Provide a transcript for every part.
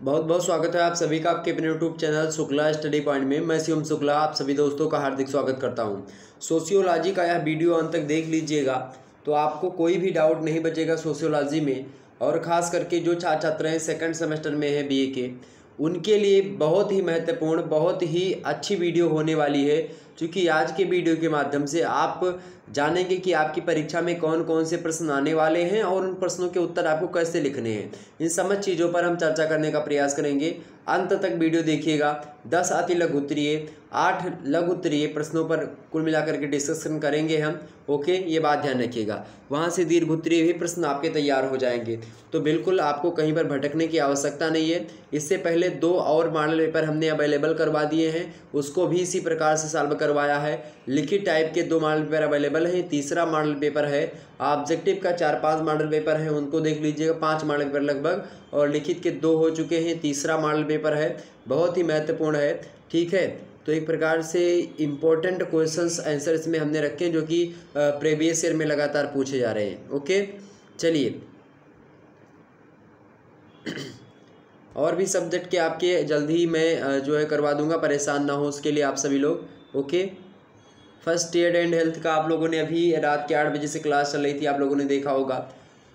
बहुत बहुत स्वागत है आप सभी का आपके अपने YouTube channel Shukla study point में। मैं शिवम शुक्ला, आप सभी दोस्तों का हार्दिक स्वागत करता हूँ। सोशियोलॉजी का यह वीडियो अंत तक देख लीजिएगा तो आपको कोई भी डाउट नहीं बचेगा सोशियोलॉजी में। और ख़ास करके जो छात्र छात्राएँ सेकेंड सेमेस्टर में हैं बी के, उनके लिए बहुत ही महत्वपूर्ण, बहुत ही अच्छी वीडियो होने वाली है क्योंकि आज के वीडियो के माध्यम से आप जानेंगे कि आपकी परीक्षा में कौन कौन से प्रश्न आने वाले हैं और उन प्रश्नों के उत्तर आपको कैसे लिखने हैं। इन समझ चीज़ों पर हम चर्चा करने का प्रयास करेंगे। अंत तक वीडियो देखिएगा। दस अति लघु उत्तरीय, आठ लघु उत्तरीय प्रश्नों पर कुल मिलाकर के डिस्कशन करेंगे हम। ओके, ये बात ध्यान रखिएगा। वहाँ से दीर्घोत्तरीय भी प्रश्न आपके तैयार हो जाएँगे। तो बिल्कुल आपको कहीं पर भटकने की आवश्यकता नहीं है। इससे पहले दो और मॉडल पेपर हमने अवेलेबल करवा दिए हैं। उसको भी इसी प्रकार से सॉल्व करवाया है। लिखित टाइप के दो मॉडल पेपर अवेलेबल हैं, तीसरा मॉडल पेपर है। ऑब्जेक्टिव का चार पाँच मॉडल पेपर है, उनको देख लीजिएगा, पाँच मॉडल पेपर लगभग, और लिखित के दो हो चुके हैं, तीसरा मॉडल पेपर है, बहुत ही महत्वपूर्ण है, ठीक है? तो एक प्रकार से इम्पोर्टेंट क्वेश्चंस आंसर इसमें हमने रखे हैं, जो कि प्रीवियस ईयर में लगातार पूछे जा रहे हैं, ओके? चलिए। और भी सब्जेक्ट के आपके जल्द ही मैं जो है करवा दूँगा, परेशान ना हो उसके लिए आप सभी लोग, okay? First aid and health का आप लोगों ने अभी रात के आठ बजे से क्लास चल रही थी, आप लोगों ने देखा होगा।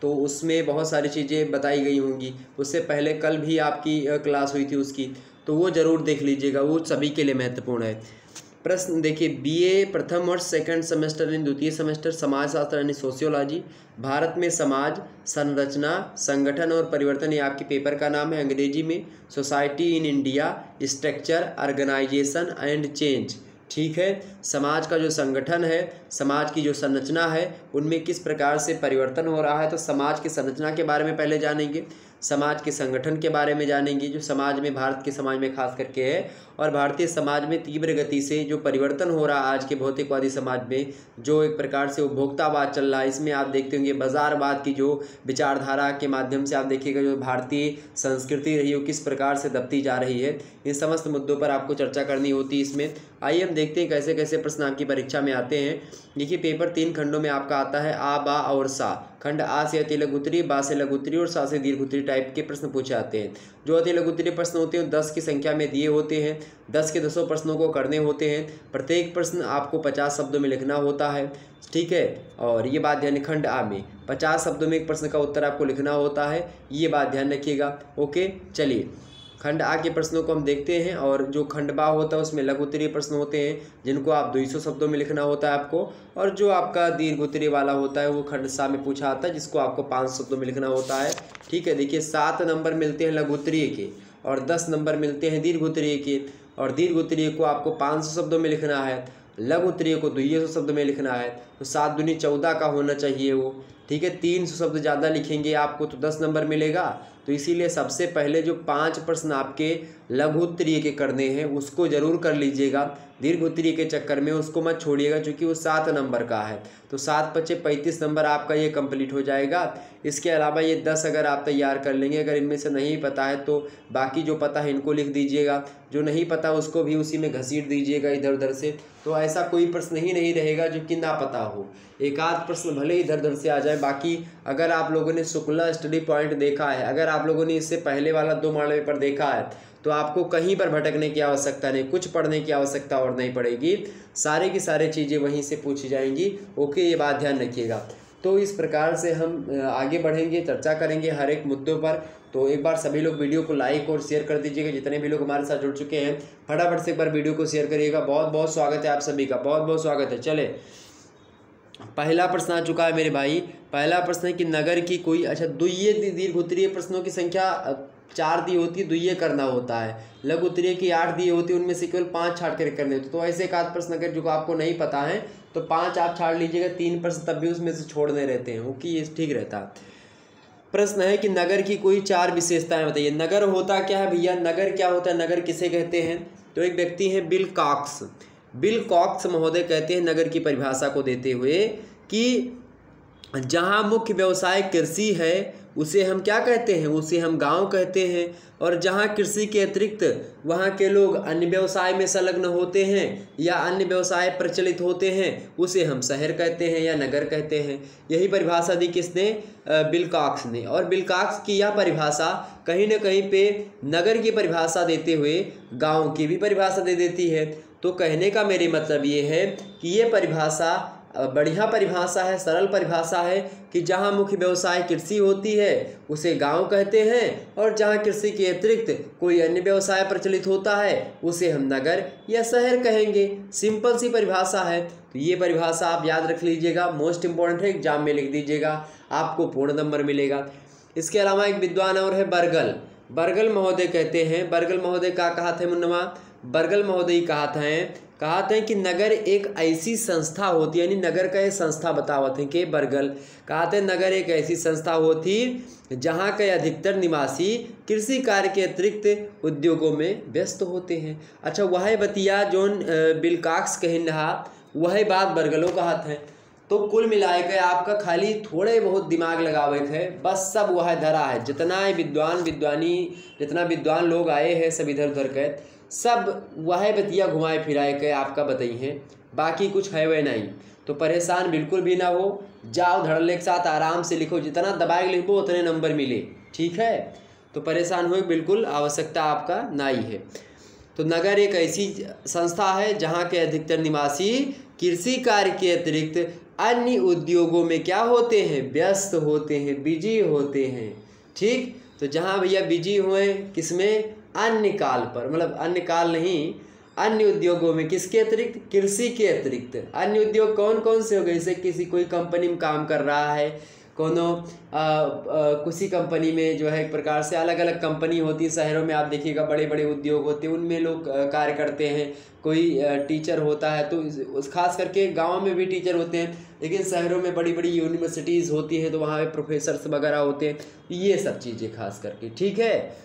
तो उसमें बहुत सारी चीज़ें बताई गई होंगी। उससे पहले कल भी आपकी क्लास हुई थी उसकी। तो वो ज़रूर देख लीजिएगा, वो सभी के लिए महत्वपूर्ण है। प्रश्न, देखिए, बीए प्रथम और सेकंड सेमेस्टर यानी द्वितीय सेमेस्टर समाजशास्त्र यानी सोशियोलॉजी भारत में समाज, संरचना, संगठन और परिवर्तन, ये आपके पेपर का नाम है अंग्रेज़ी में। Society in India structure organization and change ठीक है? समाज का जो संगठन है, समाज की जो संरचना है, उनमें किस प्रकार से परिवर्तन हो रहा है? तो समाज की संरचना के बारे में पहले जानेंगे। समाज के संगठन के बारे में जानेंगे, जो समाज में, भारत के समाज में खास करके है, और भारतीय समाज में तीव्र गति से जो परिवर्तन हो रहा है आज के भौतिकवादी समाज में, जो एक प्रकार से उपभोक्तावाद चल रहा है, इसमें आप देखते होंगे बाजारवाद की जो विचारधारा के माध्यम से आप देखिएगा, जो भारतीय संस्कृति रही वो किस प्रकार से दबती जा रही है, इन समस्त मुद्दों पर आपको चर्चा करनी होती है इसमें। आइए हम देखते हैं कैसे कैसे प्रश्न आपकी परीक्षा में आते हैं। देखिए, पेपर तीन खंडों में आपका आता है, आ, बा और सा। खंड आ से अति लघु उत्तरी, बा से लघु उत्तरी और सा से दीर्घ उत्तरी टाइप के प्रश्न पूछे जाते हैं। जो अति लघु उत्तरी प्रश्न होते हैं, दस की संख्या में दिए होते हैं। दस के दसों प्रश्नों को करने होते हैं। प्रत्येक प्रश्न आपको पचास शब्दों में लिखना होता है, ठीक है? और ये बात ध्यान खंड आ में। पचास शब्दों में एक प्रश्न का उत्तर आपको लिखना होता है। ये बात ध्यान रखिएगा, ओके? चलिए। खंड आ के प्रश्नों को हम देखते हैं और जो खंड बा होता है उसमें लघु उत्तरीय प्रश्न होते हैं, जिनको आप दो सौ शब्दों में लिखना होता है आपको, और जो आपका दीर्घ उत्तरीय वाला होता है वो खंड सा में पूछा आता है, जिसको आपको पाँच सौ शब्दों में लिखना होता है। ठीक है, देखिए, सात नंबर मिलते हैं लघु उत्तरीय के, और दस नंबर मिलते हैं दीर्घ उत्तरीय के, और दीर्घ उत्तरीय को आपको पाँच सौ शब्दों में लिखना है, लघु उत्तरीय को दो सौ शब्द में लिखना है तो सात दुनी चौदह का होना चाहिए वो। ठीक है, तीन सौ शब्द ज़्यादा लिखेंगे आपको तो दस नंबर मिलेगा तो इसीलिए सबसे पहले जो पाँच प्रश्न आपके लघु उत्तरीय के करने हैं, उसको ज़रूर कर लीजिएगा। दीर्घ उत्तरीय के चक्कर में उसको मत छोड़िएगा, क्योंकि वो सात नंबर का है। तो सात पच्चे पैंतीस नंबर आपका ये कंप्लीट हो जाएगा। इसके अलावा ये दस अगर आप तैयार कर लेंगे, अगर इनमें से नहीं पता है तो बाकी जो पता है, इनको लिख दीजिएगा। जो नहीं पता, उसको भी उसी में घसीट दीजिएगा इधर उधर से। तो ऐसा कोई प्रश्न ही नहीं रहेगा जो कि ना पता हो। एक आध प्रश्न भले ही इधर उधर से आ जाए, बाकी अगर आप लोगों ने शुक्ला स्टडी पॉइंट देखा है, अगर आप लोगों ने इससे पहले वाला दो मॉडल पेपर देखा है तो आपको कहीं पर भटकने की आवश्यकता नहीं, कुछ पढ़ने की आवश्यकता और नहीं पड़ेगी। सारे की सारी चीज़ें वहीं से पूछी जाएँगी। ओके, ये बात ध्यान रखिएगा। तो इस प्रकार से हम आगे बढ़ेंगे, चर्चा करेंगे हर एक मुद्दों पर। तो एक बार सभी लोग वीडियो को लाइक और शेयर कर दीजिएगा। जितने भी लोग हमारे साथ जुड़ चुके हैं, फटाफट से एक बार वीडियो को शेयर करिएगा। बहुत बहुत स्वागत है आप सभी का। बहुत बहुत स्वागत है। चले। पहला प्रश्न आ चुका है मेरे भाई। पहला प्रश्न है कि नगर की कोई अच्छा दुइये दीर्घ उत्तरीय प्रश्नों की संख्या चार दी होती है दुइये करना होता है। लघु उत्तरीय की आठ दी होती है उनमें से केवल पाँच छाट कर करने होते। तो ऐसे एक आध प्रश्न अगर जो आपको नहीं पता है तो पाँच आप छाड़ लीजिएगा, तीन प्रश्न तब भी उसमें से छोड़ने रहते हैं। ओके, ये ठीक रहता। प्रश्न है कि नगर की कोई चार विशेषताएँ बताइए। नगर होता क्या है भैया? नगर क्या होता है? नगर किसे कहते हैं? तो एक व्यक्ति है बिल कॉक्स। बिल कॉक्स महोदय कहते हैं नगर की परिभाषा को देते हुए कि जहाँ मुख्य व्यवसाय कृषि है उसे हम क्या कहते हैं? उसे हम गाँव कहते हैं। और जहाँ कृषि के अतिरिक्त वहाँ के लोग अन्य व्यवसाय में संलग्न होते हैं या अन्य व्यवसाय प्रचलित होते हैं, उसे हम शहर कहते हैं या नगर कहते हैं। यही परिभाषा दी किसने? बिलकाक्स ने। और बिलकाक्स की यह परिभाषा कहीं ना कहीं पे नगर की परिभाषा देते हुए गाँव की भी परिभाषा दे देती है। तो कहने का मेरे मतलब ये है कि ये परिभाषा बढ़िया परिभाषा है, सरल परिभाषा है कि जहाँ मुख्य व्यवसाय कृषि होती है, उसे गाँव कहते हैं और जहाँ कृषि के अतिरिक्त कोई अन्य व्यवसाय प्रचलित होता है, उसे हम नगर या शहर कहेंगे। सिंपल सी परिभाषा है। तो ये परिभाषा आप याद रख लीजिएगा। मोस्ट इंपॉर्टेंट है, एग्ज़ाम में लिख दीजिएगा। आपको पूर्ण नंबर मिलेगा। इसके अलावा एक विद्वान और है बरगल। बरगल महोदय कहते हैं। बरगल महोदय का कहा थे मुन्नमा बरगल महोदय कहा था कहा था कि नगर एक ऐसी संस्था होती यानी नगर का एक संस्था बतावत है कि बरगल। कहा थे नगर एक ऐसी संस्था होती, जहाँ के अधिकतर निवासी कृषि कार्य के अतिरिक्त उद्योगों में व्यस्त होते हैं। अच्छा वह बतिया जोन बिलकाक्स कहन रहा वह बात बरगलों का हाथ है। तो कुल मिलाए के आपका खाली थोड़े बहुत दिमाग लगावे थे बस सब वह धरा है। जितना विद्वान, विद्वानी, जितना विद्वान लोग आए हैं सब इधर उधर के सब वह बतिया घुमाए फिराए के आपका बताई हैं, बाकी कुछ है वह नहीं। तो परेशान बिल्कुल भी ना हो, जाओ धड़ल्ले के साथ आराम से लिखो, जितना दबाए लिखो, उतने नंबर मिले। ठीक है? तो परेशान हुए बिल्कुल, आवश्यकता आपका ना ही है। तो नगर एक ऐसी संस्था है, जहाँ के अधिकतर निवासी कृषि कार्य के अतिरिक्त अन्य उद्योगों में क्या होते हैं? व्यस्त होते हैं, बिज़ी होते हैं। ठीक? तो जहाँ भैया बिज़ी हुए, किसमें? अन्य काल पर मतलब अन्य काल नहीं, अन्य उद्योगों में किसके अतिरिक्त? कृषि के अतिरिक्त। अन्य उद्योग कौन कौन से हो गए? जैसे किसी, कोई कंपनी में काम कर रहा है, कोनो किसी कंपनी में जो है एक प्रकार से अलग अलग कंपनी होती है, शहरों में आप देखिएगा बड़े बड़े उद्योग होते हैं, उनमें लोग कार्य करते हैं, कोई टीचर होता है तो उस, खास करके गाँव में भी टीचर होते हैं, लेकिन शहरों में बड़ी बड़ी यूनिवर्सिटीज़ होती हैं तो वहाँ पे प्रोफेसर्स वगैरह होते हैं, ये सब चीज़ें खास करके, ठीक है?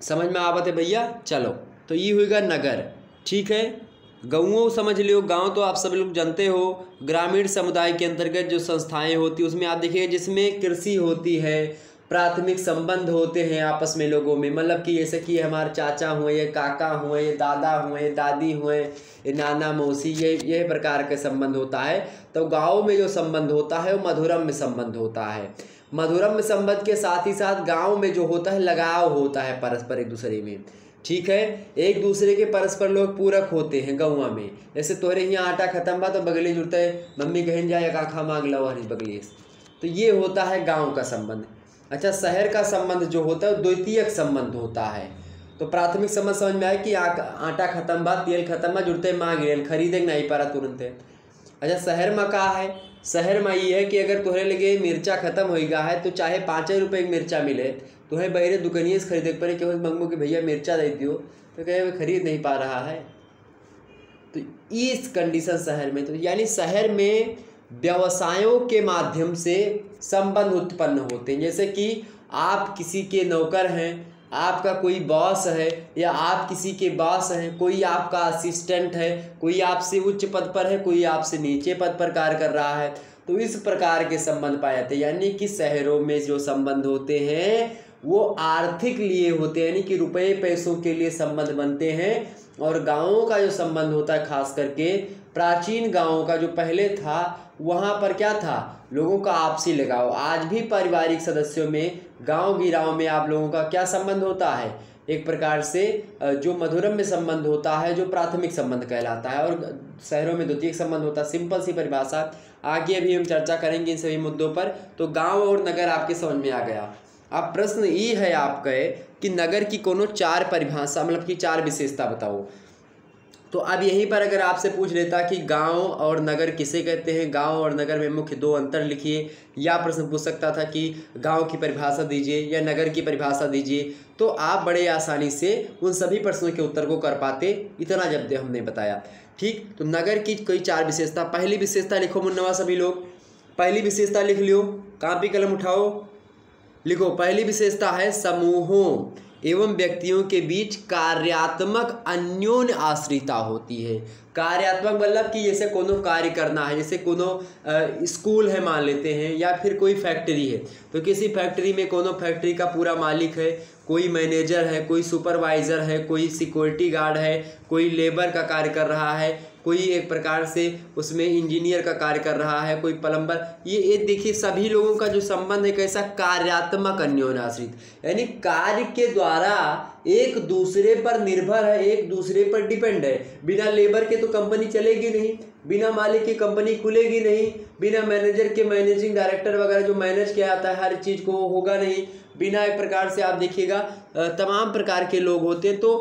समझ में आवत है भैया? चलो तो ये हुएगा नगर, ठीक है? गाँवों समझ लियो, गाँव तो आप सब लोग जानते हो, ग्रामीण समुदाय के अंतर्गत जो संस्थाएँ होती उसमें आप देखिए, जिसमें कृषि होती है, प्राथमिक संबंध होते हैं आपस में लोगों में मतलब कि जैसे कि हमारे चाचा हुए, ये काका हुए, ये दादा हुए दादी हुए, ये नाना, मौसी, ये ये प्रकार के संबंध होता है। तो गाँव में जो संबंध होता है, वो मधुरम में संबंध होता है। मधुरम संबंध के साथ ही साथ गाँव में जो होता है, लगाव होता है परस्पर एक दूसरे में। ठीक है? एक दूसरे के परस्पर लोग पूरक होते हैं गौवा में। जैसे तोरे यहाँ आटा खत्म बा तो बगले जुड़ता है, मम्मी कहन जाए काखा मांग लो हरी बगले। तो ये होता है गाँव का संबंध। अच्छा शहर का संबंध जो होता है, द्वितीयक संबंध होता है। तो प्राथमिक संबंध समझ में आया कि आटा खत्म बा तेल खत्म बा जुड़ते मांग खरीदे नहीं पा रहा तुरंत। है अच्छा शहर में का है? शहर में ये है कि अगर तुहरे लगे मिर्चा खत्म हो गया है तो चाहे पाँच रुपये की मिर्चा मिले। तुम्हें तो बहरे दुकानिए से खरीदे पड़े केवल मंगो कि भैया मिर्चा दे दियो। तो कहे वो खरीद नहीं पा रहा है। तो इस कंडीशन शहर में तो यानी शहर में व्यवसायों के माध्यम से संबंध उत्पन्न होते हैं। जैसे कि आप किसी के नौकर हैं आपका कोई बॉस है या आप किसी के बॉस हैं, कोई आपका असिस्टेंट है, कोई आपसे उच्च पद पर है, कोई आपसे नीचे पद पर कार्य कर रहा है तो इस प्रकार के संबंध पाए जाते हैं। यानी कि शहरों में जो संबंध होते हैं, वो आर्थिक लिए होते हैं, यानी कि रुपए पैसों के लिए संबंध बनते हैं, और गाँवों का जो संबंध होता है, खास करके प्राचीन गाँवों का जो पहले था, वहाँ पर क्या था? लोगों का आपसी लगाव। आज भी पारिवारिक सदस्यों में गाँव गिराव में आप लोगों का क्या संबंध होता है? एक प्रकार से जो मधुरम में संबंध होता है, जो प्राथमिक संबंध कहलाता है और शहरों में द्वितीय संबंध होता है। सिंपल सी परिभाषा, आगे अभी हम चर्चा करेंगे इन सभी मुद्दों पर तो गाँव और नगर आपके समझ में आ गया। अब प्रश्न ये है आपका कि नगर की कोनो चार परिभाषा मतलब कि चार विशेषता बताओ। तो अब यहीं पर अगर आपसे पूछ लेता कि गाँव और नगर किसे कहते हैं, गाँव और नगर में मुख्य दो अंतर लिखिए, या प्रश्न पूछ सकता था कि गाँव की परिभाषा दीजिए या नगर की परिभाषा दीजिए तो आप बड़े आसानी से उन सभी प्रश्नों के उत्तर को कर पाते, इतना जब दे हमने बताया। ठीक तो नगर की कोई चार विशेषता, पहली विशेषता लिखो मुन्नवा सभी लोग। पहली विशेषता लिख लियो, कापी कलम उठाओ, लिखो, पहली विशेषता है समूहों। एवं व्यक्तियों के बीच कार्यात्मक अन्योन्य आश्रिता होती है। कार्यात्मक मतलब कि जैसे कोनो कार्य करना है, जैसे कोनो स्कूल है मान लेते हैं, या फिर कोई फैक्ट्री है। तो किसी फैक्ट्री में कोनो फैक्ट्री का पूरा मालिक है, कोई मैनेजर है, कोई सुपरवाइज़र है, कोई सिक्योरिटी गार्ड है, कोई लेबर का कार्य कर रहा है कोई एक प्रकार से उसमें इंजीनियर का कार्य कर रहा है, कोई प्लम्बर ये ये देखिए सभी लोगों का जो संबंध है कैसा कार्यात्मक अन्योनाश्रित यानी कार्य के द्वारा एक दूसरे पर निर्भर है, एक दूसरे पर डिपेंड है। बिना लेबर के तो कंपनी चलेगी नहीं, बिना मालिक की कंपनी खुलेगी नहीं, बिना मैनेजर के मैनेजिंग डायरेक्टर वगैरह जो मैनेज किया जाता है, हर चीज़ को होगा नहीं। बिना एक प्रकार से आप देखिएगा तमाम प्रकार के लोग होते हैं तो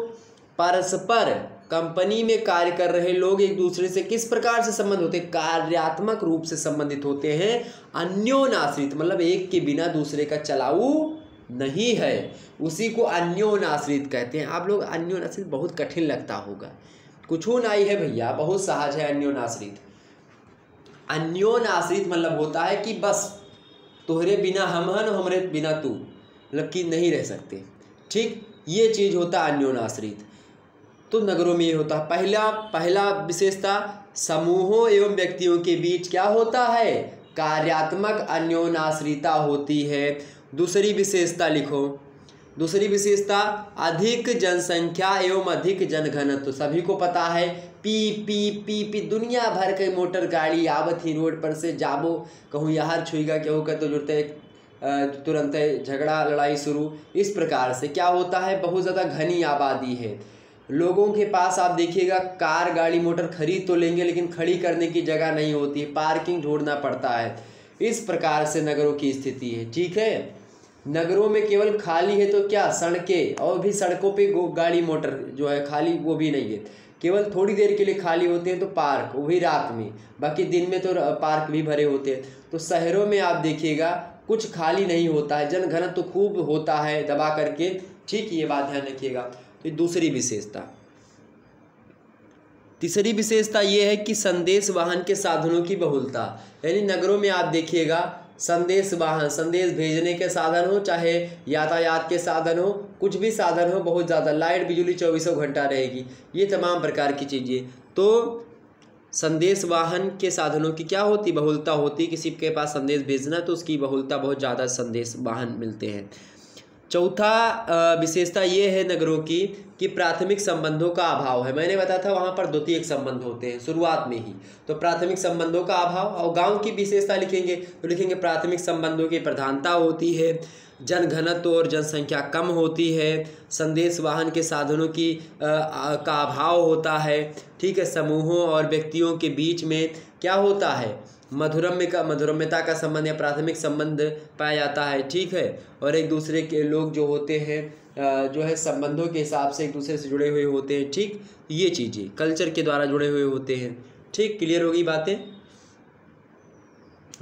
परस्पर कंपनी में कार्य कर रहे लोग एक दूसरे से किस प्रकार से संबंध होते हैं? कार्यात्मक रूप से संबंधित होते हैं, अन्योनाश्रित मतलब एक के बिना दूसरे का चलाऊ नहीं है। उसी को अन्योनाश्रित कहते हैं। आप लोग अन्योनाश्रित बहुत कठिन लगता होगा। कुछ नाई है भैया, बहुत सहज है अन्योनाश्रित। अन्योनाश्रित मतलब होता है कि बस, तोहरे बिना हम हन हमरे बिना तू मतलब कि नहीं रह सकते। ठीक, ये चीज़ होता है अन्योनाश्रित। तो नगरों में ये होता। है पहला पहला विशेषता, समूहों एवं व्यक्तियों के बीच क्या होता है? कार्यात्मक अन्योनाश्रिता होती है। दूसरी विशेषता लिखो। दूसरी विशेषता, अधिक जनसंख्या एवं अधिक जनघनत्व। सभी को पता है, पी पी पी पी, दुनिया भर के मोटर गाड़ी आवत ही रोड पर से जाबो। कहूँ, यहाँ छुएगा केहू का तो जुड़ते तुरंत झगड़ा, लड़ाई शुरू। इस प्रकार से क्या होता है? बहुत ज़्यादा घनी आबादी है। लोगों के पास आप देखिएगा, कार, गाड़ी, मोटर खरीद तो लेंगे, लेकिन खड़ी करने की जगह नहीं होती, पार्किंग ढूंढना पड़ता है। इस प्रकार से नगरों की स्थिति है, ठीक है? नगरों में केवल खाली है तो क्या सड़कें, और भी सड़कों पे गाड़ी, मोटर जो है खाली, वो भी नहीं है। केवल थोड़ी देर के लिए खाली होते हैं तो पार्क, वो भी रात में, बाकी दिन में तो पार्क भी भरे होते हैं। तो शहरों में आप देखिएगा, कुछ खाली नहीं होता है जनघन तो खूब होता है, दबा करके, ठीक, ये बात ध्यान रखिएगा। तो दूसरी विशेषता। तीसरी विशेषता ये है कि संदेश वाहन के साधनों की बहुलता। यानी नगरों में आप देखिएगा, संदेश वाहन, संदेश भेजने के साधन हो, चाहे यातायात के साधन हो, कुछ भी साधन हो, बहुत ज़्यादा। लाइट बिजली चौबीसों घंटा रहेगी। ये तमाम प्रकार की चीज़ें। तो संदेश वाहन के साधनों की क्या होती? बहुलता होती किसी के पास संदेश भेजना तो उसकी बहुलता बहुत ज़्यादा संदेश वाहन मिलते हैं। चौथा विशेषता ये है नगरों की कि प्राथमिक संबंधों का अभाव है। मैंने बताया था वहाँ पर द्वितीय संबंध होते हैं शुरुआत में ही। तो प्राथमिक संबंधों का अभाव और गाँव की विशेषता लिखेंगे तो लिखेंगे प्राथमिक संबंधों की प्रधानता होती है जनघनत्व और जनसंख्या कम होती है संदेश वाहन के साधनों की आ, आ, का अभाव होता है ठीक है समूहों और व्यक्तियों के बीच में क्या होता है? मधुरम्य का मधुरम्यता का संबंध या प्राथमिक संबंध पाया जाता है, ठीक है? और एक दूसरे के लोग जो होते हैं जो है संबंधों के हिसाब से एक दूसरे से जुड़े हुए होते हैं, ठीक? ये चीज़ें, कल्चर के द्वारा जुड़े हुए होते हैं, ठीक? क्लियर होगी बातें?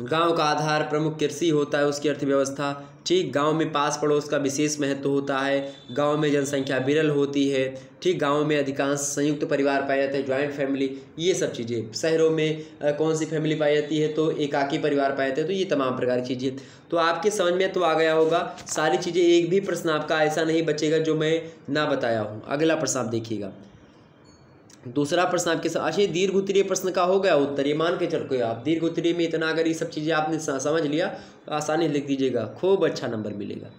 गाँव का आधार प्रमुख कृषि होता है, उसकी अर्थव्यवस्था ठीक गाँव में पास पड़ोस का विशेष महत्व होता है, गाँव में जनसंख्या विरल होती है, ठीक गाँव में अधिकांश संयुक्त परिवार पाए जाते हैं ज्वाइंट फैमिली ये सब चीज़ें। शहरों में कौन सी फैमिली पाई जाती है तो एकाकी परिवार पाए जाते हैं तो ये तमाम प्रकार की चीज़ें। तो आपके समझ में तो आ गया होगा, सारी चीज़ें एक भी प्रश्न आपका ऐसा नहीं बचेगा जो मैं ना बताया हूँ। अगला प्रश्न आप देखिएगा। दूसरा प्रश्न आपके साथ अच्छा दीर्घ उत्तरीय प्रश्न का हो गया उत्तर। ये मान के चल आप। दीर्घ उत्तरीय में इतना अगर ये सब चीज़ें आपने समझ लिया तो आसानी लिख दीजिएगा। खूब अच्छा नंबर मिलेगा।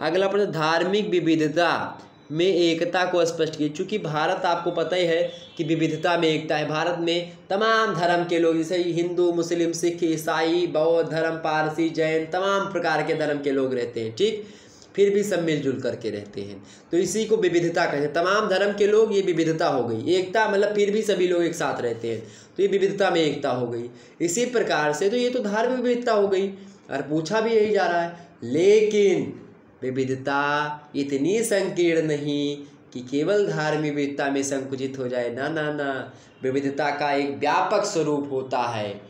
अगला प्रश्न, धार्मिक विविधता में एकता को स्पष्ट की चूँकि भारत, आपको पता ही है कि विविधता में एकता है। भारत में तमाम धर्म के लोग, जैसे हिंदू, मुस्लिम, सिख, ईसाई, बौद्ध, धर्म, पारसी, जैन, तमाम प्रकार के धर्म के लोग रहते हैं, ठीक? फिर भी सब मिलजुल करके रहते हैं। तो इसी को विविधता कहते हैं। तमाम धर्म के लोग ये विविधता हो गई। एकता मतलब फिर भी सभी लोग एक साथ रहते हैं। तो ये विविधता में एकता हो गई। इसी प्रकार से तो ये तो धार्मिक विविधता हो गई। और पूछा भी यही जा रहा है। लेकिन विविधता इतनी संकीर्ण नहीं कि केवल धार्मिक विविधता में संकुचित हो जाए। ना ना ना। विविधता का एक व्यापक स्वरूप होता है।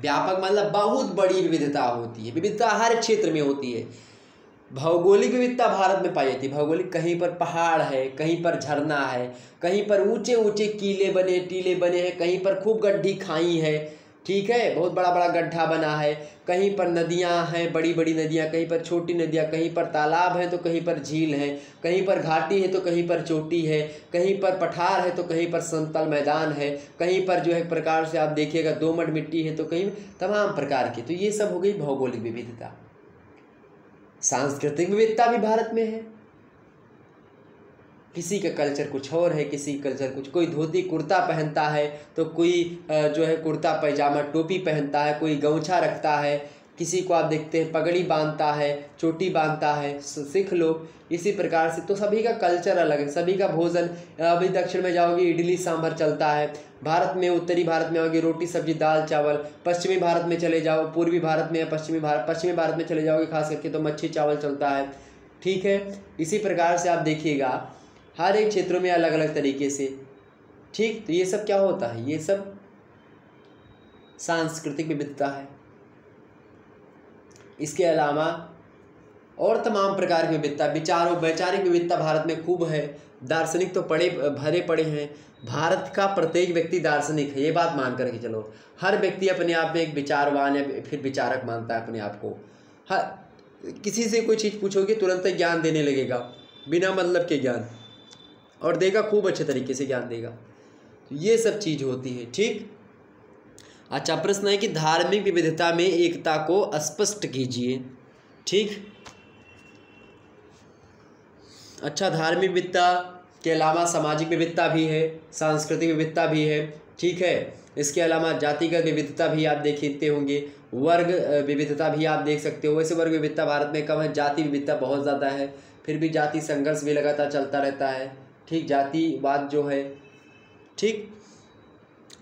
व्यापक मतलब बहुत बड़ी विविधता होती है। विविधता हर क्षेत्र में होती है। भौगोलिक विविधता भारत में पाई जाती है भौगोलिक कहीं पर पहाड़ है कहीं पर झरना है कहीं पर ऊँचे ऊँचे कीले बने टीले बने हैं कहीं पर खूब गड्ढी खाई है ठीक है बहुत बड़ा बड़ा गड्ढा बना है कहीं पर नदियाँ हैं बड़ी बड़ी नदियाँ कहीं पर छोटी नदियाँ कहीं पर तालाब है तो कहीं पर झील है कहीं पर घाटी है तो कहीं पर चोटी है कहीं पर पठार है तो कहीं पर समतल मैदान है कहीं पर जो है प्रकार से आप देखिएगा दोमट मिट्टी है तो कहीं तमाम प्रकार की तो ये सब हो गई भौगोलिक विविधता सांस्कृतिक विविधता भी भारत में है। किसी का कल्चर कुछ और है, किसी कल्चर कुछ, कोई धोती कुर्ता पहनता है तो कोई जो है कुर्ता पैजामा टोपी पहनता है, कोई गौछा रखता है किसी को आप देखते हैं, पगड़ी बांधता है, चोटी बांधता है सिख लोग, इसी प्रकार से तो सभी का कल्चर अलग है, सभी का भोजन अभी दक्षिण में जाओगे, इडली, सांभर चलता है, भारत में, उत्तरी भारत में आओगे, रोटी, सब्ज़ी, दाल, चावल, पश्चिमी भारत में चले जाओ, पूर्वी भारत में पश्चिमी भारत पश्चिमी भारत में चले जाओगे, खास करके तो मच्छी, चावल चलता है, ठीक है? इसी प्रकार से आप देखिएगा, हर एक क्षेत्रों में अलग अलग तरीके से, ठीक? तो ये सब क्या होता है? ये सब सांस्कृतिक विविधता है। इसके अलावा और तमाम प्रकार की विविधता, विचारों, वैचारिक विविधता भारत में खूब है। दार्शनिक तो पड़े, भरे पड़े हैं। भारत का प्रत्येक व्यक्ति दार्शनिक है, ये बात मान कर के चलो। हर व्यक्ति अपने आप में एक विचारवान या फिर विचारक मानता है अपने आप को। हर, किसी से कोई चीज़ पूछोगे, तुरंत ज्ञान देने लगेगा, बिना मतलब के ज्ञान। और देगा, खूब अच्छे तरीके से ज्ञान देगा। तो ये सब चीज़ होती है, ठीक? अच्छा प्रश्न है कि धार्मिक विविधता में एकता को स्पष्ट कीजिए। ठीक? अच्छा धार्मिक विविधता के अलावा सामाजिक विविधता भी है, सांस्कृतिक विविधता भी है, ठीक है? इसके अलावा जातिगत विविधता भी आप देखते होंगे, वर्ग विविधता भी आप देख सकते हो। वैसे वर्ग विविधता भारत में कम है, जाति विविधता बहुत ज़्यादा है, फिर भी जाति संघर्ष भी लगातार चलता रहता है। ठीक, जातिवाद जो है, ठीक?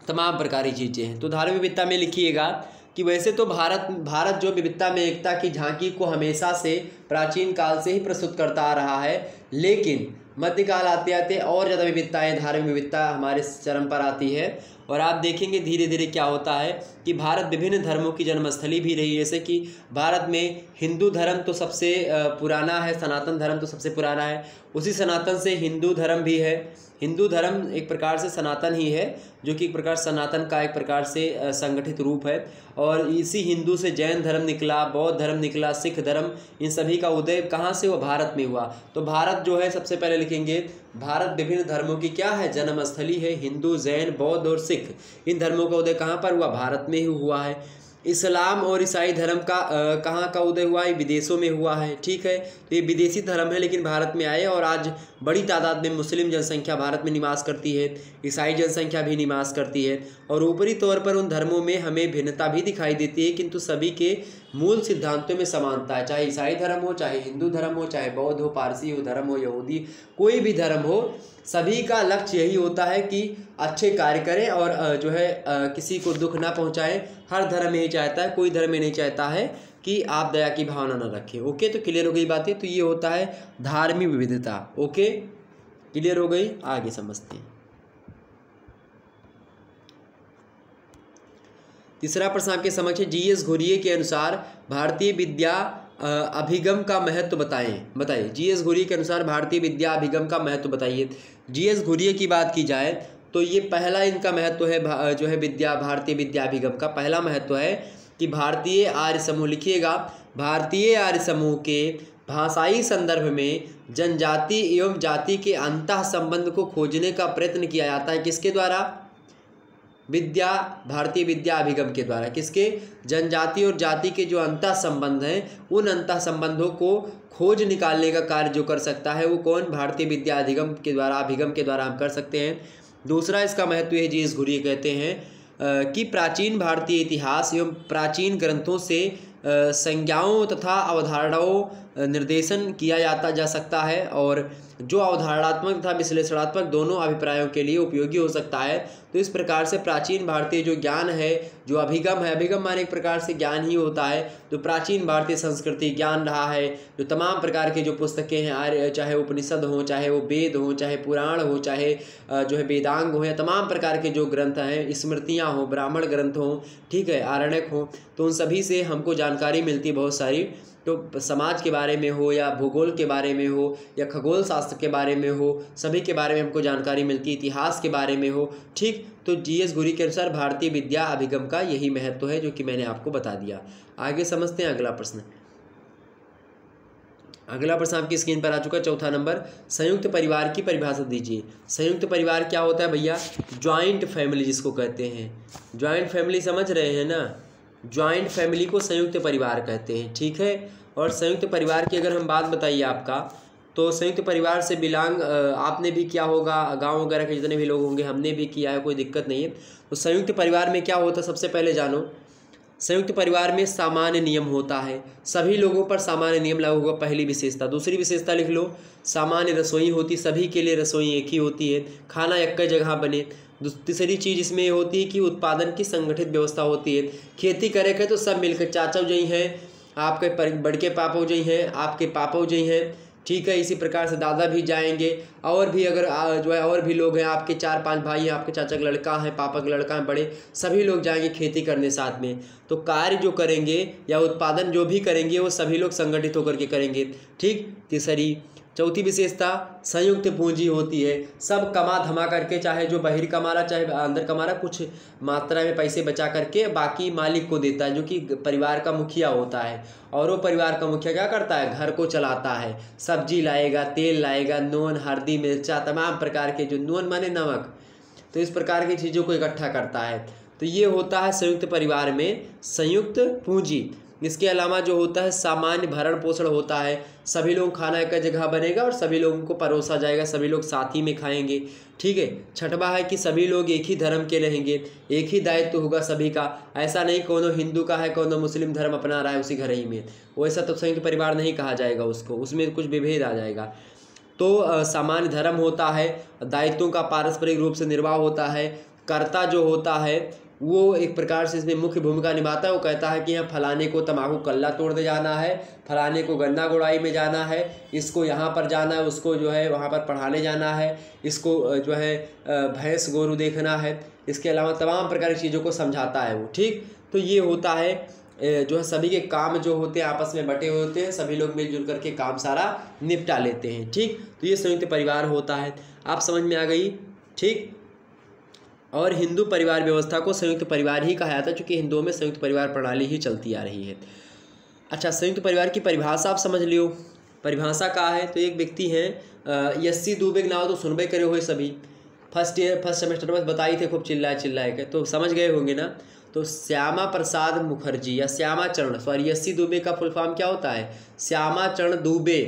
तमाम प्रकार की चीज़ें हैं। तो धार्मिक विविधता में लिखिएगा कि वैसे तो भारत भारत जो विविधता में, एकता की झांकी को हमेशा से प्राचीन काल से ही प्रस्तुत करता आ रहा है, लेकिन मध्यकाल आते आते और ज़्यादा विविधताएँ, धार्मिक विविधता हमारे चरम पर आती है। और आप देखेंगे धीरे धीरे क्या होता है कि भारत विभिन्न धर्मों की जन्मस्थली भी रही है। जैसे कि भारत में हिंदू धर्म तो सबसे पुराना है, सनातन धर्म तो सबसे पुराना है, उसी सनातन से हिंदू धर्म भी है। हिंदू धर्म एक प्रकार से सनातन ही है, जो कि एक प्रकार सनातन का एक प्रकार से संगठित रूप है। और इसी हिंदू से जैन धर्म निकला, बौद्ध धर्म निकला, सिख धर्म, इन सभी का उदय कहाँ से वो भारत में हुआ। तो भारत जो है, सबसे पहले लिखेंगे, भारत विभिन्न धर्मों की क्या है? जन्मस्थली है हिंदू, जैन, बौद्ध और सिख। इन धर्मों का उदय कहाँ पर हुआ? भारत में ही हुआ है। इस्लाम और ईसाई धर्म का कहाँ का उदय हुआ? है विदेशों में हुआ है, ठीक है? तो ये विदेशी धर्म है, लेकिन भारत में आए और आज बड़ी तादाद में मुस्लिम जनसंख्या भारत में निवास करती है, ईसाई जनसंख्या भी निवास करती है और ऊपरी तौर पर उन धर्मों में हमें भिन्नता भी दिखाई देती है, किंतु सभी के मूल सिद्धांतों में समानता है चाहे ईसाई धर्म हो, चाहे हिंदू धर्म हो, चाहे बौद्ध हो, पारसी हो, धर्म हो, यहूदी, कोई भी धर्म हो, सभी का लक्ष्य यही होता है कि अच्छे कार्य करें और जो है किसी को दुख ना पहुंचाएँ। हर धर्म यही चाहता है, कोई धर्म नहीं चाहता है कि आप दया की भावना न रखें। ओके? तो क्लियर हो गई बातें? तो ये होता है धार्मिक विविधता। ओके? क्लियर हो गई? आगे समझते हैं। तीसरा प्रश्न आपके समक्ष है, जीएस घोरिए के अनुसार भारतीय विद्या अभिगम का महत्व बताएँ। बताइए जीएस घोरिये के अनुसार भारतीय विद्या, अभिगम का महत्व बताइए। जीएस घोरिये की बात की जाए तो ये पहला इनका महत्व है जो है विद्या, भारतीय विद्या अभिगम का पहला महत्व है कि भारतीय आर्य समूह, लिखिएगा, भारतीय आर्य समूह के भाषाई संदर्भ में जनजाति एवं जाति के अंत संबंध को खोजने का प्रयत्न किया जाता है। किसके द्वारा? विद्या, भारतीय विद्या अभिगम के द्वारा। किसके? जनजाति और जाति के जो अंत संबंध हैं, उन अंत संबंधों को खोज निकालने का कार्य जो कर सकता है, वो कौन? भारतीय विद्या अधिगम के द्वारा, अभिगम के द्वारा हम कर सकते हैं। दूसरा इसका महत्व है, जी इस घुरी कहते हैं कि प्राचीन भारतीय इतिहास एवं प्राचीन ग्रंथों से संज्ञाओं तथा अवधारणाओं निर्देशन किया जाता जा सकता है और जो अवधारणात्मक तथा विश्लेषणात्मक दोनों अभिप्रायों के लिए उपयोगी हो सकता है। तो इस प्रकार से प्राचीन भारतीय जो ज्ञान है, जो अभिगम है, अभिगम माने एक प्रकार से ज्ञान ही होता है। तो प्राचीन भारतीय संस्कृति, ज्ञान रहा है। जो तमाम प्रकार के जो पुस्तकें हैं, आर्य, चाहे उपनिषद हों, चाहे वो वेद हों, चाहे पुराण हो, चाहे जो है वेदांग हो, या तमाम प्रकार के जो ग्रंथ हैं, स्मृतियाँ हों, ब्राह्मण ग्रंथ हों, ठीक है, आरण्यक हों तो उन सभी से हमको जानकारी मिलती बहुत सारी। तो समाज के बारे में हो या भूगोल के बारे में हो या खगोल शास्त्र के बारे में हो, सभी के बारे में हमको जानकारी मिलती, इतिहास के बारे में हो, ठीक? तो जी एस गुरी के अनुसार भारतीय विद्या अभिगम का यही महत्व है जो कि मैंने आपको बता दिया। आगे समझते हैं अगला प्रश्न। अगला प्रश्न आपकी स्क्रीन पर आ चुका है, चौथा नंबर। संयुक्त परिवार की परिभाषा दीजिए। संयुक्त परिवार क्या होता है भैया? ज्वाइंट फैमिली जिसको कहते हैं। ज्वाइंट फैमिली समझ रहे हैं ना? ज्वाइंट फैमिली को संयुक्त परिवार कहते हैं, ठीक है? और संयुक्त परिवार की अगर हम बात बताइए आपका तो संयुक्त परिवार से बिलोंग आपने भी किया होगा, गाँव वगैरह के जितने भी लोग होंगे, हमने भी किया है, कोई दिक्कत नहीं है। तो संयुक्त परिवार में क्या होता सबसे पहले जानो संयुक्त परिवार में सामान्य नियम होता है। सभी लोगों पर सामान्य नियम लागू होगा, पहली विशेषता। दूसरी विशेषता लिख लो, सामान्य रसोई होती, सभी के लिए रसोई एक ही होती है। खाना एक जगह बने। तीसरी चीज़ इसमें होती है कि उत्पादन की संगठित व्यवस्था होती है। खेती करे तो सब मिलकर चाचा जी हैं, आपके बड़के पापो जी हैं, आपके पापो जी हैं। ठीक है, इसी प्रकार से दादा भी जाएँगे। और भी अगर जो है, और भी लोग हैं, आपके चार पाँच भाई हैं, आपके चाचा का लड़का है, पापा का लड़का है, बड़े, सभी लोग जाएँगे खेती करने साथ में। तो कार्य जो करेंगे या उत्पादन जो भी करेंगे, वो सभी लोग संगठित होकर के करेंगे। ठीक? तीसरी चौथी विशेषता, संयुक्त पूंजी होती है। सब कमा धमा करके, चाहे जो बाहर कमा रहा, चाहे अंदर कमा रहा, कुछ मात्रा में पैसे बचा करके बाकी मालिक को देता है, जो कि परिवार का मुखिया होता है। और वो परिवार का मुखिया क्या करता है? घर को चलाता है। सब्ज़ी लाएगा, तेल लाएगा, नून, हल्दी, मिर्चा, तमाम प्रकार के जो नून माने नमक तो इस प्रकार की चीज़ों को इकट्ठा करता है। तो ये होता है संयुक्त परिवार में संयुक्त पूंजी। इसके अलावा जो होता है, सामान्य भरण पोषण होता है। सभी लोग खाना एक जगह बनेगा और सभी लोगों को परोसा जाएगा, सभी लोग साथ ही में खाएँगे। ठीक है, छठवा है कि सभी लोग एक ही धर्म के रहेंगे, एक ही दायित्व होगा सभी का। ऐसा नहीं कोनो हिंदू का है, कोनो मुस्लिम धर्म अपना रहा है उसी घर ही में। वैसा तो संयुक्त परिवार नहीं कहा जाएगा उसको, उसमें कुछ विभेद आ जाएगा। तो सामान्य धर्म होता है, दायित्वों का पारस्परिक रूप से निर्वाह होता है, कर्ता जो होता है वो एक प्रकार से इसमें मुख्य भूमिका निभाता है। वो कहता है कि यहाँ फलाने को तम्बाकू कल्ला तोड़ दे जाना है, फलाने को गन्ना गुड़ाई में जाना है, इसको यहाँ पर जाना है, उसको जो है वहाँ पर पढ़ाने जाना है, इसको जो है भैंस गोरू देखना है। इसके अलावा तमाम प्रकार की चीज़ों को समझाता है वो, ठीक? तो ये होता है जो है सभी के काम जो होते हैं, आपस में बटे हुए होते हैं, सभी लोग मिलजुल करके काम सारा निपटा लेते हैं, ठीक? तो ये संयुक्त परिवार होता है। आप समझ में आ गई, ठीक? और हिंदू परिवार व्यवस्था को संयुक्त परिवार ही कहा जाता है, चूँकि हिंदुओं में संयुक्त परिवार प्रणाली ही चलती आ रही है। अच्छा संयुक्त परिवार की परिभाषा आप समझ लियो। परिभाषा का है? तो एक व्यक्ति हैं यस्सी दुबे के नाम तो सुनबे करे हुए सभी। फ़र्स्ट ईयर, फ़र्स्ट सेमेस्टर में बताई थे, खूब चिल्लाए चिल्लाए के। तो समझ गए होंगे ना? तो श्यामा प्रसाद मुखर्जी या श्यामा चरण सॉरी, यस्सी दुबे का फुल फॉर्म क्या होता है? Shyama Charan Dubey,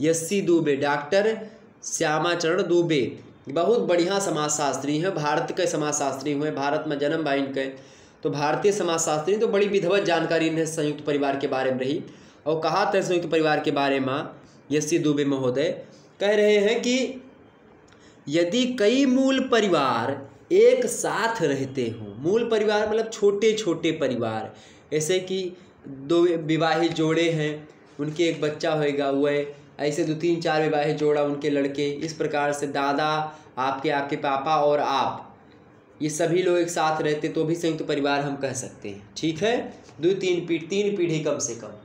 S C Dubey, doctor Shyama Charan Dubey. बहुत बढ़िया समाजशास्त्री हैं, भारत के समाजशास्त्री हुए, भारत में जन्म बा इनके। तो भारतीय समाजशास्त्री तो बड़ी विधवत जानकारी इन्हें संयुक्त परिवार के बारे में रही। और कहा था संयुक्त परिवार के बारे में यसी दुबे महोदय कह रहे हैं कि यदि कई मूल परिवार एक साथ रहते हों, मूल परिवार मतलब छोटे छोटे परिवार, ऐसे कि दो विवाहित जोड़े हैं, उनके एक बच्चा होएगा, वह ऐसे दो तीन चार विवाहित जोड़ा उनके लड़के। इस प्रकार से दादा, आपके आपके पापा और आप, ये सभी लोग एक साथ रहते तो भी संयुक्त तो परिवार हम कह सकते हैं। ठीक है? दो तीन पीढ़ी तीन पीढ़ी कम से कम।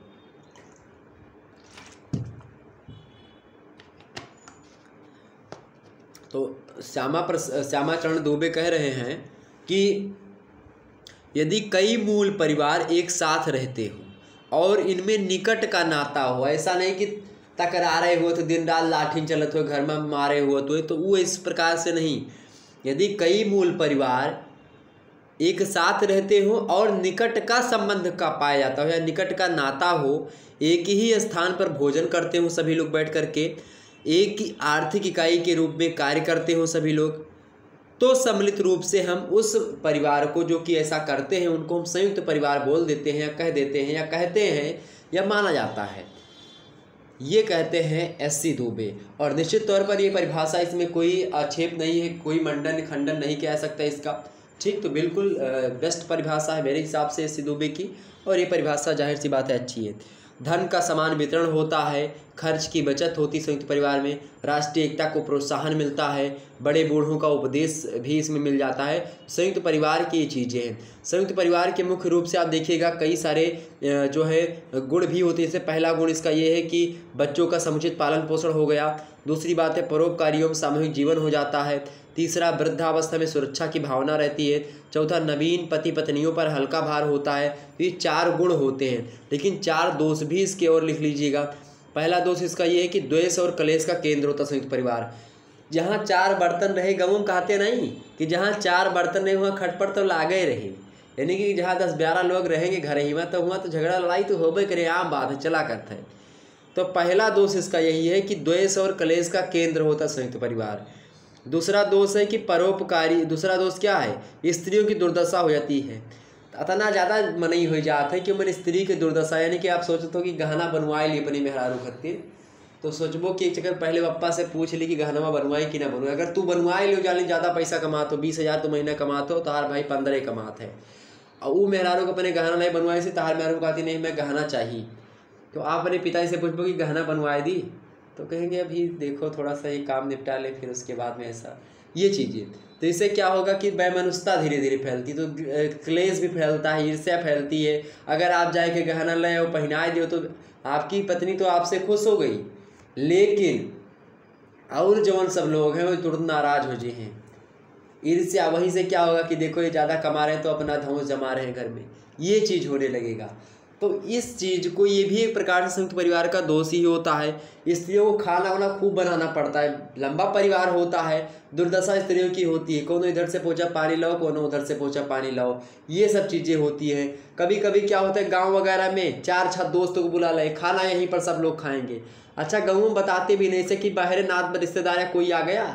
तो श्यामा श्यामा चरण दुबे कह रहे हैं कि यदि कई मूल परिवार एक साथ रहते हो और इनमें निकट का नाता हो, ऐसा नहीं कि टकरा रहे हो तो दिन रात लाठी चलत हो घर में मारे हुए तो तो वो इस प्रकार से नहीं। यदि कई मूल परिवार एक साथ रहते हो और निकट का संबंध का पाया जाता हो या निकट का नाता हो, एक ही स्थान पर भोजन करते हो सभी लोग बैठ करके, एक ही आर्थिक इकाई के रूप में कार्य करते हो सभी लोग तो सम्मिलित रूप से हम उस परिवार को जो कि ऐसा करते हैं, उनको हम संयुक्त परिवार बोल देते हैं या कह देते हैं या कहते हैं या माना जाता है। ये कहते हैं एस सी दुबे। और निश्चित तौर पर ये परिभाषा इसमें कोई आक्षेप नहीं है, कोई मंडन, खंडन नहीं कह सकता इसका। ठीक तो बिल्कुल बेस्ट परिभाषा है मेरे हिसाब से एस सी दुबे की, और ये परिभाषा ज़ाहिर सी बात है अच्छी है। धन का समान वितरण होता है, खर्च की बचत होती संयुक्त परिवार में, राष्ट्रीय एकता को प्रोत्साहन मिलता है, बड़े बूढ़ों का उपदेश भी इसमें मिल जाता है। संयुक्त परिवार की ये चीज़ें हैं। संयुक्त परिवार के मुख्य रूप से आप देखिएगा, कई सारे जो है, गुण भी होते हैं। पहला गुण इसका ये है कि बच्चों का समुचित पालन पोषण हो गया। दूसरी बात है, परोपकारियों में सामूहिक जीवन हो जाता है। तीसरा, वृद्धावस्था में सुरक्षा की भावना रहती है। चौथा, नवीन पति पत्नियों पर हल्का भार होता है। तो ये चार गुण होते हैं। लेकिन चार दोष भी इसके और लिख लीजिएगा। पहला दोष इसका ये है कि द्वेष और कलेश का केंद्र होता संयुक्त परिवार। जहाँ चार बर्तन रहे गवम कहते नहीं कि जहाँ चार बर्तन नहीं हुआ खटपट तो लागे रहे। यानी कि जहाँ दस ग्यारह लोग रहेंगे, घर ही में तो हुआ तो झगड़ा, लड़ाई तो हो करे, आम बात है, चला करता है। तो पहला दोष इसका यही है कि द्वेष और कलेश का केंद्र होता संयुक्त परिवार। दूसरा दोष है कि परोपकारी, दूसरा दोष क्या है? स्त्रियों की दुर्दशा हो जाती है। इतना ज़्यादा मनई हो जाता है कि मैंने स्त्री की दुर्दशा, यानी कि आप सोचते हो कि गहना बनवाए ली अपनी मेहरारू खातिर। तो सोचबो कि एक चक्कर पहले पप्पा से पूछ ली कि गहना बनवाए कि ना बनवाए। अगर तू बनवाए लो जाली ज़्यादा पैसा कमाते हो बीस हज़ार तो महीना कमाते हो तार भाई पंद्रह कमाते है। और वो मेहरारू को अपने गहना नहीं बनवाए से तार मेहरारू कहती, नहीं, मैं गहना चाहिए। तो आप अपने पिताजी से पूछबो कि गहना बनवाए दी? तो कहेंगे, अभी देखो थोड़ा सा ये काम निपटा ले, फिर उसके बाद में ऐसा। ये चीज़ें। तो इससे क्या होगा कि वैमनुष्यता धीरे धीरे फैलती तो क्लेश भी फैलता है, ईर्ष्या फैलती है। अगर आप जाए के गहना लें और पहनाए दियो तो आपकी पत्नी तो आपसे खुश हो गई। लेकिन और जौन सब लोग हैं, वो तुरंत नाराज़ हो जाए हैं। ईर्ष्या, वहीं से क्या होगा कि देखो, ये ज़्यादा कमा रहे हैं तो अपना धौस जमा रहे हैं घर में। ये चीज़ होने लगेगा। तो इस चीज़ को ये भी एक प्रकार से संयुक्त परिवार का दोष ही होता है। स्त्रियों को खाना वाना खूब बनाना पड़ता है। लंबा परिवार होता है, दुर्दशा स्त्रियों की होती है। कौन इधर से पहुँचा पानी लाओ, कौन उधर से पहुँचा पानी लाओ। ये सब चीज़ें होती हैं। कभी कभी क्या होता है, गाँव वगैरह में चार छः दोस्तों को बुला लाए, खाना यहीं पर सब लोग खाएँगे। अच्छा गाँव में बताते भी नहीं से कि बाहर नाथ रिश्तेदार है कोई आ गया,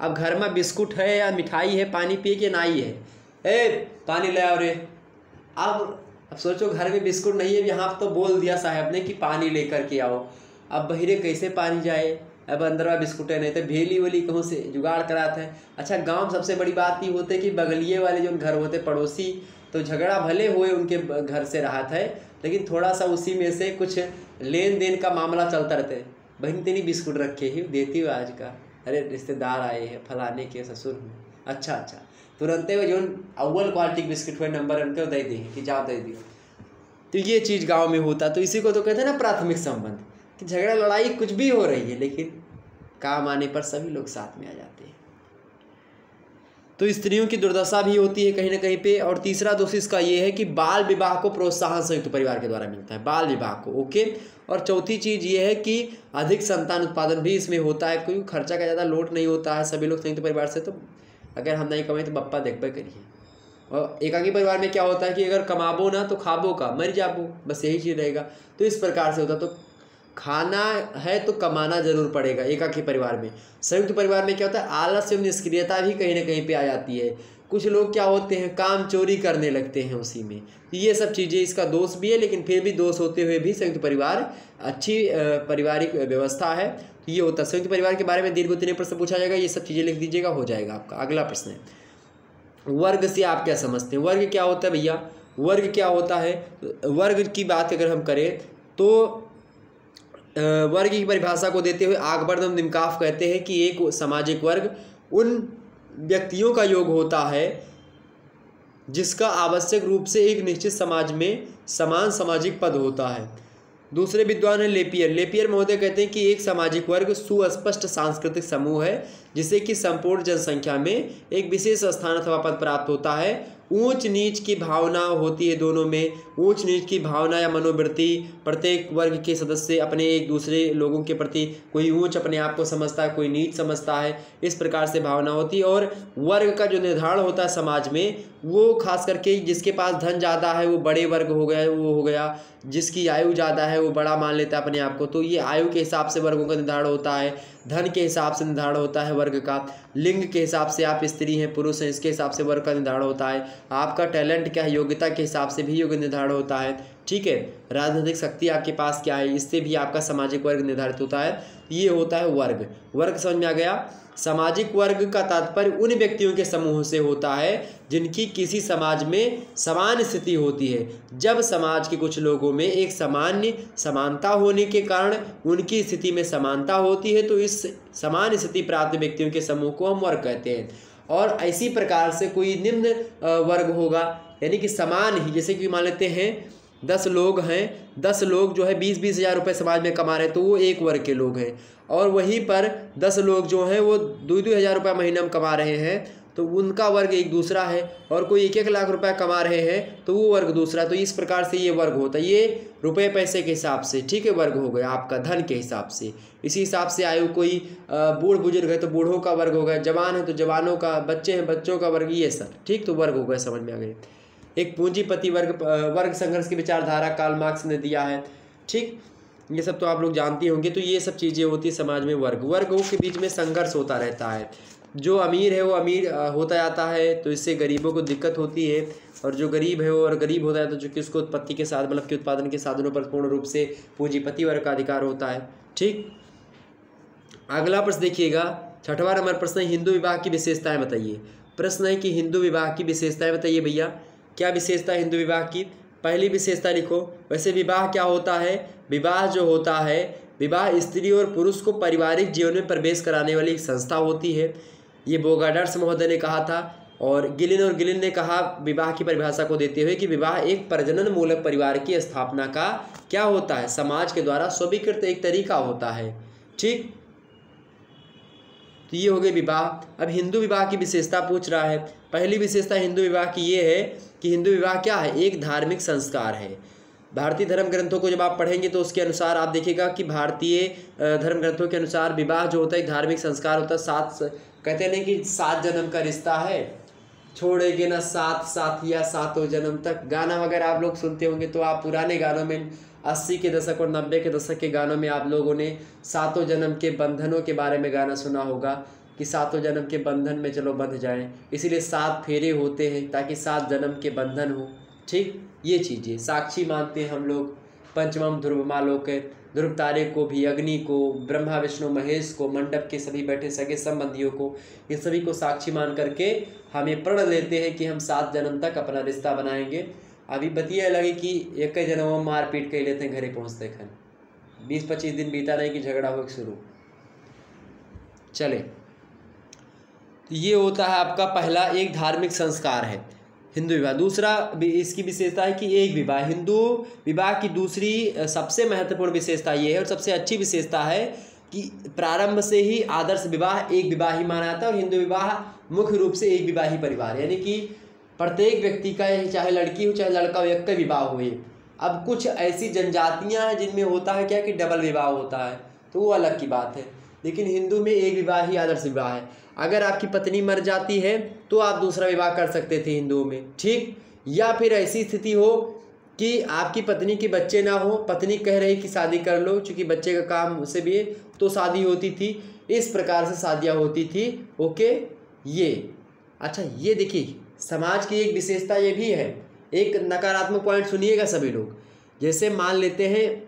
अब घर में बिस्कुट है या मिठाई है, पानी पिए कि नाई है? ए, पानी ले आओ रे। अब अब सोचो, घर में बिस्कुट नहीं है यहाँ तो बोल दिया साहब ने कि पानी लेकर के आओ। अब बहिरे कैसे पानी जाए? अब अंदर बिस्कुट नहीं थे भेली वली कहूँ से? जुगाड़ कराते हैं। अच्छा गाँव सबसे बड़ी बात ये होते कि बगलिए वाले जो घर होते पड़ोसी तो झगड़ा भले हुए उनके घर से रहा था लेकिन थोड़ा सा उसी में से कुछ लेन देन का मामला चलता रहते बहन तेनी बिस्कुट रखे ही, देती हो आज का। अरे, रिश्तेदार आए हैं, फलाने के ससुर में अच्छा अच्छा। तुरंत वो जो अव्वल क्वालिटी के बिस्किट हुए नंबर उनके दे दी कि जाओ दे दियो तो ये चीज़ गाँव में होता तो इसी को तो कहते हैं ना प्राथमिक संबंध, कि झगड़ा, लड़ाई कुछ भी हो रही है, लेकिन काम आने पर सभी लोग साथ में आ जाते हैं। तो स्त्रियों की दुर्दशा भी होती है कहीं ना कहीं पे, और तीसरा दोष इसका ये है कि बाल विवाह को प्रोत्साहन संयुक्त परिवार के द्वारा मिलता है, बाल विवाह को ओके और चौथी चीज़ ये है कि अधिक संतान उत्पादन भी इसमें होता है कोई खर्चा का ज़्यादा लोड नहीं होता है, सभी लोग संयुक्त परिवार से तो अगर हम नहीं कमाए तो बप्पा देख पा करिए और एकाकी परिवार में क्या होता है कि अगर कमाबो ना तो खाबो का, मर जाबो, बस यही चीज़ रहेगा। तो इस प्रकार से होता तो खाना है तो कमाना ज़रूर पड़ेगा एकाकी परिवार में। संयुक्त परिवार में क्या होता है? आलस निष्क्रियता भी कहीं ना कहीं पे आ जाती है। कुछ लोग क्या होते हैं, काम चोरी करने लगते हैं उसी में। तो ये सब चीज़ें इसका दोष भी है, लेकिन फिर भी दोष होते हुए भी संयुक्त परिवार अच्छी पारिवारिक व्यवस्था है। तो ये होता है। संयुक्त परिवार के बारे में दीर्घ उत्तीर्ण प्रश्न पूछा जाएगा, ये सब चीज़ें लिख दीजिएगा, हो जाएगा आपका। अगला प्रश्न है, वर्ग से आप क्या समझते हैं? वर्ग क्या होता है भैया? वर्ग क्या होता है? वर्ग की बात अगर हम करें तो वर्ग की परिभाषा को देते हुए आकबरदम निमकाफ कहते हैं कि एक सामाजिक वर्ग उन व्यक्तियों का योग होता है, जिसका आवश्यक रूप से एक निश्चित समाज में समान सामाजिक पद होता है। दूसरे विद्वान है लेपियर। लेपियर महोदय कहते हैं कि एक सामाजिक वर्ग सुस्पष्ट सांस्कृतिक समूह है, जिसे कि संपूर्ण जनसंख्या में एक विशेष स्थान अथवा पद प्राप्त होता है। ऊंच नीच की भावना होती है दोनों में। ऊंच नीच की भावना या मनोवृत्ति प्रत्येक वर्ग के सदस्य अपने एक दूसरे लोगों के प्रति कोई ऊंच अपने आप को समझता है, कोई नीच समझता है, इस प्रकार से भावना होती है। और वर्ग का जो निर्धारण होता है समाज में, वो खास करके जिसके पास धन ज़्यादा है, वो बड़े वर्ग हो गया वो हो गया, जिसकी आयु ज़्यादा है, वो बड़ा मान लेता है अपने आप को तो ये आयु के हिसाब से वर्गों का निर्धारण होता है। धन के हिसाब से निर्धारण होता है वर्ग का। लिंग के हिसाब से आप स्त्री हैं, पुरुष हैं, इसके हिसाब से वर्ग का निर्धारण होता है। आपका टैलेंट क्या है? योग्यता के हिसाब से भी योग्य निर्धारण होता है। ठीक है? राजनीतिक शक्ति आपके पास क्या है? इससे भी आपका सामाजिक वर्ग निर्धारित होता है। ये होता है वर्ग। वर्ग समझ में आ गया? सामाजिक वर्ग का तात्पर्य उन व्यक्तियों के समूह से होता है, जिनकी किसी समाज में समान स्थिति होती है। जब समाज के कुछ लोगों में एक सामान्य समानता होने के कारण उनकी स्थिति में समानता होती है तो इस समान स्थिति प्राप्त व्यक्तियों के समूह को हम वर्ग कहते हैं। और इसी प्रकार से कोई निम्न वर्ग होगा, यानी कि समान ही, जैसे कि मान लेते हैं दस लोग हैं, दस लोग जो है बीस बीस हज़ार रुपये समाज में कमा रहे हैं तो वो एक वर्ग के लोग हैं। और वहीं पर दस लोग जो हैं, वो दो दो हज़ार रुपये महीने में कमा रहे हैं तो उनका वर्ग एक दूसरा है। और कोई एक एक लाख रुपया कमा रहे हैं तो वो वर्ग दूसरा तो इस प्रकार से ये वर्ग होता है। ये रुपए पैसे के हिसाब से, ठीक है, वर्ग हो गया आपका, धन के हिसाब से। इसी हिसाब से आयु कोई बूढ़ बुज़ुर्ग है तो बूढ़ों का वर्ग हो गया, जवान है तो जवानों का, बच्चे हैं, बच्चों का वर्ग, ये सर ठीक तो वर्ग हो गया समझ में आ गए एक पूंजीपति वर्ग वर्ग संघर्ष की विचारधारा काल मार्क्स ने दिया है। ठीक? ये सब तो आप लोग जानते होंगे तो ये सब चीज़ें होती है समाज में वर्ग। वर्गों के बीच में संघर्ष होता रहता है। जो अमीर है वो अमीर होता जाता है तो इससे गरीबों को दिक्कत होती है। और जो गरीब है वो, और गरीब होता है तो चूँकि उसको उत्पत्ति के साथ मतलब कि उत्पादन के साधनों पर पूर्ण रूप से पूंजीपति वर्ग का अधिकार होता है। ठीक? अगला प्रश्न देखिएगा। छठवा नंबर प्रश्न, हिंदू विवाह की विशेषताएँ बताइए। प्रश्न है कि हिंदू विवाह की विशेषताएँ बताइए भैया। क्या विशेषता हिंदू विवाह की? पहली विशेषता लिखो। वैसे विवाह क्या होता है? विवाह जो होता है, विवाह स्त्री और पुरुष को पारिवारिक जीवन में प्रवेश कराने वाली एक संस्था होती है। ये बोगाडर्स महोदय ने कहा था और गिलिन और गिलिन ने कहा विवाह की परिभाषा को देते हुए कि विवाह एक प्रजनन मूलक परिवार की स्थापना का क्या होता है? समाज के द्वारा स्वीकृत एक तरीका होता है। ठीक? तो ये हो गए विवाह। अब हिंदू विवाह की विशेषता पूछ रहा है। पहली विशेषता हिंदू विवाह की ये है कि हिंदू विवाह क्या है? एक धार्मिक संस्कार है। भारतीय धर्म ग्रंथों को जब आप पढ़ेंगे तो उसके अनुसार आप देखिएगा कि भारतीय धर्म ग्रंथों के अनुसार विवाह जो होता है, एक धार्मिक संस्कार होता है। सात कहते हैं कि सात जन्म का रिश्ता है। छोड़ेंगे ना सात साथिया सातों जन्म तक। गाना वगैरह आप लोग सुनते होंगे तो आप पुराने गानों में अस्सी के दशक और नब्बे के दशक के गानों में आप लोगों ने सातों जन्म के बंधनों के बारे में गाना सुना होगा कि सातों जन्म के बंधन में चलो बंध जाएँ। इसीलिए सात फेरे होते हैं ताकि सात जन्म के बंधन हो। ठीक? ये चीज़ें। साक्षी मानते हैं हम लोग। पंचमम ध्रुव मालोक ध्रुव तारे को भी, अग्नि को, ब्रह्मा, विष्णु, महेश को, मंडप के सभी बैठे सगे संबंधियों को ये सभी को साक्षी मान करके हमें प्रण लेते हैं कि हम सात जन्म तक अपना रिश्ता बनाएँगे। अभी बतिया लगे कि एक जन्म मारपीट कर लेते हैं घरे पहुँचते खन बीस पच्चीस दिन बीता रहे कि झगड़ा हो शुरू। चले। तो ये होता है आपका पहला एक धार्मिक संस्कार है, हिंदू विवाह। दूसरा इसकी विशेषता है कि एक विवाह। हिंदू विवाह की दूसरी सबसे महत्वपूर्ण विशेषता ये है और सबसे अच्छी विशेषता है कि प्रारंभ से ही आदर्श विवाह एक विवाह ही माना जाता है और हिंदू विवाह मुख्य रूप से एक विवाही परिवार। यानी कि प्रत्येक व्यक्ति का, चाहे लड़की हो, चाहे लड़का हो, एक का विवाह हुए अब कुछ ऐसी जनजातियाँ हैं जिनमें होता है क्या कि डबल विवाह होता है? तो वो अलग की बात है। लेकिन हिंदू में एक विवाह ही आदर्श विवाह है। अगर आपकी पत्नी मर जाती है तो आप दूसरा विवाह कर सकते थे हिंदुओं में। ठीक? या फिर ऐसी स्थिति हो कि आपकी पत्नी के बच्चे ना हो। पत्नी कह रही कि शादी कर लो क्योंकि बच्चे का काम उसे भी है तो शादी होती थी। इस प्रकार से शादियाँ होती थी। ओके? ये। अच्छा ये देखिए समाज की एक विशेषता ये भी है। एक नकारात्मक पॉइंट सुनिएगा सभी लोग। जैसे मान लेते हैं,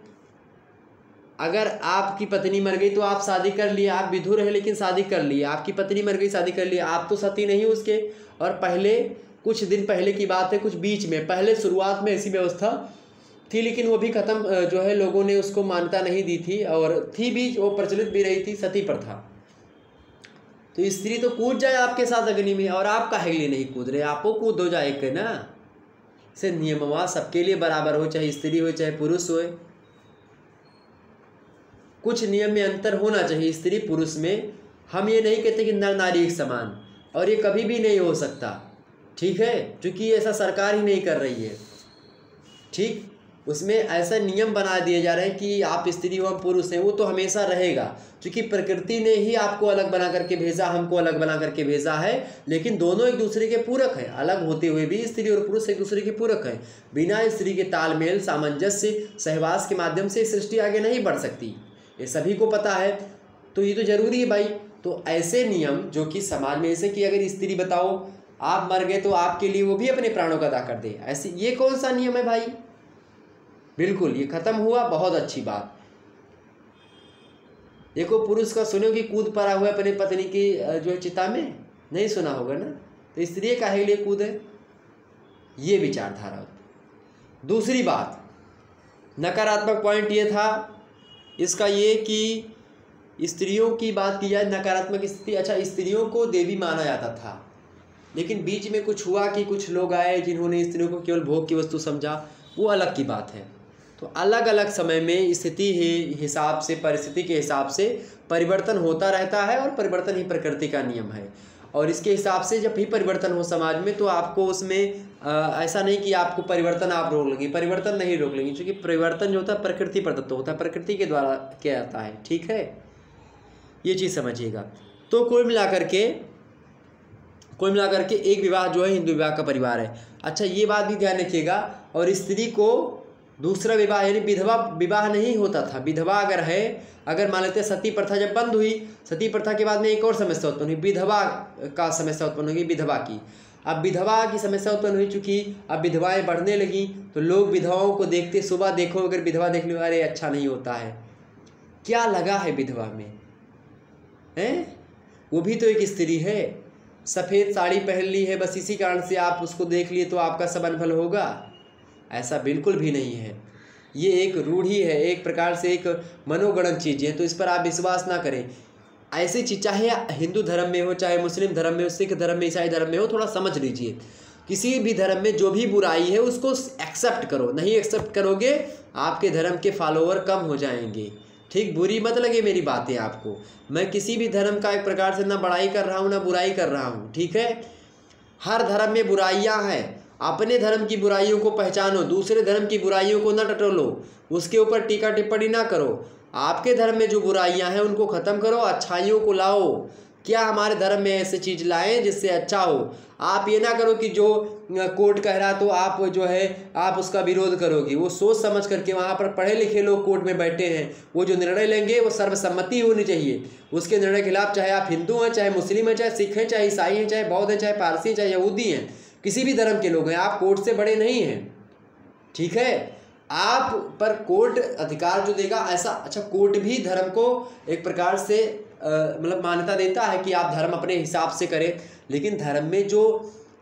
अगर आपकी पत्नी मर गई तो आप शादी कर लिए, आप विधुर हैं लेकिन शादी कर लिए। आपकी पत्नी मर गई, शादी कर लिए। आप तो सती नहीं उसके। और पहले, कुछ दिन पहले की बात है, कुछ बीच में। पहले शुरुआत में ऐसी व्यवस्था थी, लेकिन वो भी ख़त्म जो है, लोगों ने उसको मान्यता नहीं दी थी। और थी भी, वो प्रचलित भी रही थी, सती प्रथा तो स्त्री तो कूद जाए आपके साथ अग्नि में और आप काहे लिए नहीं कूद रहे, आपको कूद हो जाए ना। से नियमवा सबके लिए बराबर हो, चाहे स्त्री हो, चाहे पुरुष हो। कुछ नियम में अंतर होना चाहिए, स्त्री पुरुष में। हम ये नहीं कहते कि नर नारी एक समान, और ये कभी भी नहीं हो सकता। ठीक है? क्योंकि ऐसा सरकार ही नहीं कर रही है। ठीक? उसमें ऐसा नियम बना दिए जा रहे हैं कि आप स्त्री हो पुरुष हैं, वो तो हमेशा रहेगा। क्योंकि प्रकृति ने ही आपको अलग बना करके भेजा, हमको अलग बना करके भेजा है, लेकिन दोनों एक दूसरे के पूरक हैं। अलग होते हुए भी स्त्री और पुरुष एक दूसरे के पूरक हैं। बिना स्त्री के तालमेल, सामंजस्य, सहवास के माध्यम से सृष्टि आगे नहीं बढ़ सकती। ये सभी को पता है। तो ये तो ज़रूरी है भाई। तो ऐसे नियम जो कि समाज में ऐसे कि अगर स्त्री बताओ, आप मर गए तो आपके लिए वो भी अपने प्राणों का अदा कर दे। ऐसे, ये कौन सा नियम है भाई? बिल्कुल, ये खत्म हुआ, बहुत अच्छी बात। देखो, पुरुष का सुनो कि कूद पड़ा हुआ अपनी पत्नी की जो है चिता में? नहीं सुना होगा ना? तो स्त्री का लिए कूद है। ये विचारधारा दूसरी बात, नकारात्मक पॉइंट ये था, इसका ये कि स्त्रियों की बात की जाए, नकारात्मक स्थिति अच्छा स्त्रियों को देवी माना जाता था। लेकिन बीच में कुछ हुआ कि कुछ लोग आए जिन्होंने स्त्रियों को केवल भोग की वस्तु समझा, वो अलग की बात है। तो अलग अलग समय में स्थिति ही हिसाब से परिस्थिति के हिसाब से परिवर्तन होता रहता है और परिवर्तन ही प्रकृति का नियम है। और इसके हिसाब से जब भी परिवर्तन हो समाज में तो आपको उसमें आ, ऐसा नहीं कि आपको परिवर्तन आप रोक लेंगे परिवर्तन नहीं रोक लेंगे क्योंकि परिवर्तन जो होता है प्रकृति पर प्रदत्त होता है प्रकृति के द्वारा किया जाता है ठीक है? ये चीज़ समझिएगा। तो कुल मिलाकर के कुल मिलाकर के एक विवाह जो है हिंदू विवाह का परिवार है। अच्छा ये बात भी ध्यान रखिएगा और स्त्री को दूसरा विवाह, यानी विधवा विवाह नहीं होता था। विधवा अगर है, अगर मान लेते सती प्रथा जब बंद हुई, सती प्रथा के बाद में एक और समस्या उत्पन्न हुई, विधवा का समस्या उत्पन्न होगी विधवा की। अब विधवा की समस्या उत्पन्न हुई चुकी, अब विधवाएँ बढ़ने लगी तो लोग विधवाओं को देखते, सुबह देखो, अगर विधवा देख लो अरे अच्छा नहीं होता है। क्या लगा है विधवा में? हैं? वो भी तो एक स्त्री है। सफ़ेद साड़ी पहन ली है, बस इसी कारण से आप उसको देख लिए तो आपका सब अनफल होगा। ऐसा बिल्कुल भी नहीं है। ये एक रूढ़ी है एक प्रकार से एक मनोगणन चीज़ है तो इस पर आप विश्वास ना करें। ऐसी चीज़, चाहे हिंदू धर्म में हो, चाहे मुस्लिम धर्म में हो, सिख धर्म में, ईसाई धर्म में हो, थोड़ा समझ लीजिए। किसी भी धर्म में जो भी बुराई है, उसको एक्सेप्ट करो। नहीं एक्सेप्ट करोगे, आपके धर्म के फॉलोअर कम हो जाएँगे। ठीक, बुरी मत लगे मेरी बातें आपको। मैं किसी भी धर्म का एक प्रकार से ना बड़ाई कर रहा हूँ, ना बुराई कर रहा हूँ। ठीक है? हर धर्म में बुराइयाँ हैं। अपने धर्म की बुराइयों को पहचानो, दूसरे धर्म की बुराइयों को न टटोलो, उसके ऊपर टीका टिप्पणी ना करो। आपके धर्म में जो बुराइयाँ हैं, उनको ख़त्म करो, अच्छाइयों को लाओ। क्या हमारे धर्म में ऐसी चीज़ लाएँ जिससे अच्छा हो? आप ये ना करो कि जो कोर्ट कह रहा तो आप जो है, आप उसका विरोध करोगे। वो सोच समझ करके वहाँ पर पढ़े लिखे लोग कोर्ट में बैठे हैं। वो जो निर्णय लेंगे, वो सर्वसम्मति होनी चाहिए। उसके निर्णय के खिलाफ चाहे आप हिंदू हैं, चाहे मुस्लिम हैं, चाहे सिख हैं, चाहे ईसाई हैं, चाहे बौद्ध हैं, चाहे पारसी हैं, चाहे यहूदी हैं किसी भी धर्म के लोग हैं, आप कोर्ट से बड़े नहीं हैं। ठीक है? आप पर कोर्ट अधिकार जो देगा, ऐसा अच्छा कोर्ट भी धर्म को एक प्रकार से मतलब मान्यता देता है कि आप धर्म अपने हिसाब से करें, लेकिन धर्म में जो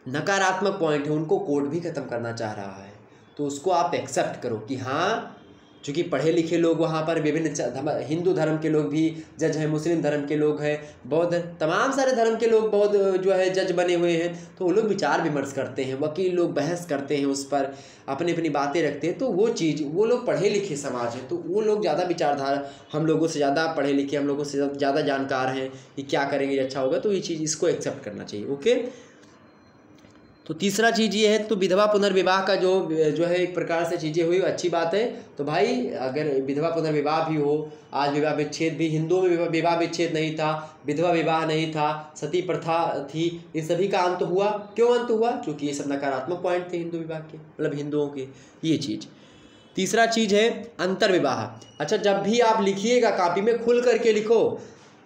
नकारात्मक पॉइंट है, उनको कोर्ट भी ख़त्म करना चाह रहा है। तो उसको आप एक्सेप्ट करो कि हाँ चूँकि पढ़े लिखे लोग वहाँ पर विभिन्न हिंदू धर्म के लोग भी, जज हैं, मुस्लिम धर्म के लोग हैं, बौद्ध, तमाम सारे धर्म के लोग बौद्ध जो है, जज बने हुए हैं तो वो लोग विचार विमर्श करते हैं, वकील लोग बहस करते हैं उस पर, अपनी अपनी बातें रखते हैं तो वो चीज़, वो लोग पढ़े लिखे समाज हैं तो वो लोग ज़्यादा विचारधारा, हम लोगों से ज़्यादा पढ़े लिखे, हम लोगों से ज़्यादा जानकार हैं कि क्या करेंगे अच्छा होगा तो ये चीज़ इसको एक्सेप्ट करना चाहिए ओके तो तीसरा चीज़ ये है तो विधवा पुनर्विवाह का जो जो है एक प्रकार से चीज़ें हुई, अच्छी बात है। तो भाई, अगर विधवा पुनर्विवाह भी हो, आज विवाह विच्छेद भी, हिंदुओं में विवाह विच्छेद नहीं था, विधवा विवाह नहीं था, सती प्रथा थी, इन सभी का अंत हुआ। क्यों अंत हुआ? क्योंकि ये सब नकारात्मक पॉइंट थे हिंदू विवाह के मतलब हिंदुओं के, ये चीज़। तीसरा चीज़ है अंतर विवाह अच्छा जब भी आप लिखिएगा कापी में, खुल करके लिखो।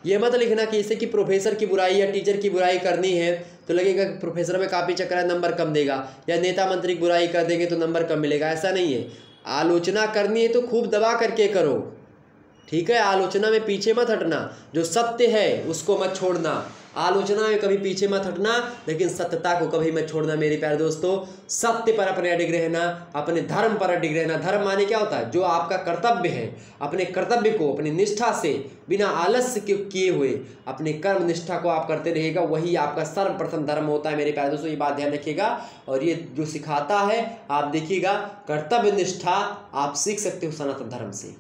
ये मत लिखना कि इसे कि प्रोफेसर की बुराई या टीचर की बुराई करनी है तो लगेगा कि प्रोफेसर में काफ़ी चक्कर है नंबर कम देगा। या नेता मंत्री की बुराई कर देंगे तो नंबर कम मिलेगा। ऐसा नहीं है। आलोचना करनी है तो खूब दबा करके करो। ठीक है? आलोचना में पीछे मत हटना। जो सत्य है, उसको मत छोड़ना। आलोचना में कभी पीछे मत हटना, लेकिन सत्यता को कभी मत छोड़ना मेरे प्यारे दोस्तों। सत्य पर अपने अडिग रहना, अपने धर्म पर अडिग रहना। धर्म माने क्या होता है? जो आपका कर्तव्य है, अपने कर्तव्य को, अपनी निष्ठा से बिना आलस्य के किए हुए, अपने कर्म निष्ठा को आप करते रहिएगा। वही आपका सर्वप्रथम धर्म होता है मेरे प्यारे दोस्तों, ये बात ध्यान रखिएगा। और ये जो सिखाता है, आप देखिएगा, कर्तव्य निष्ठा आप सीख सकते हो सनातन धर्म से।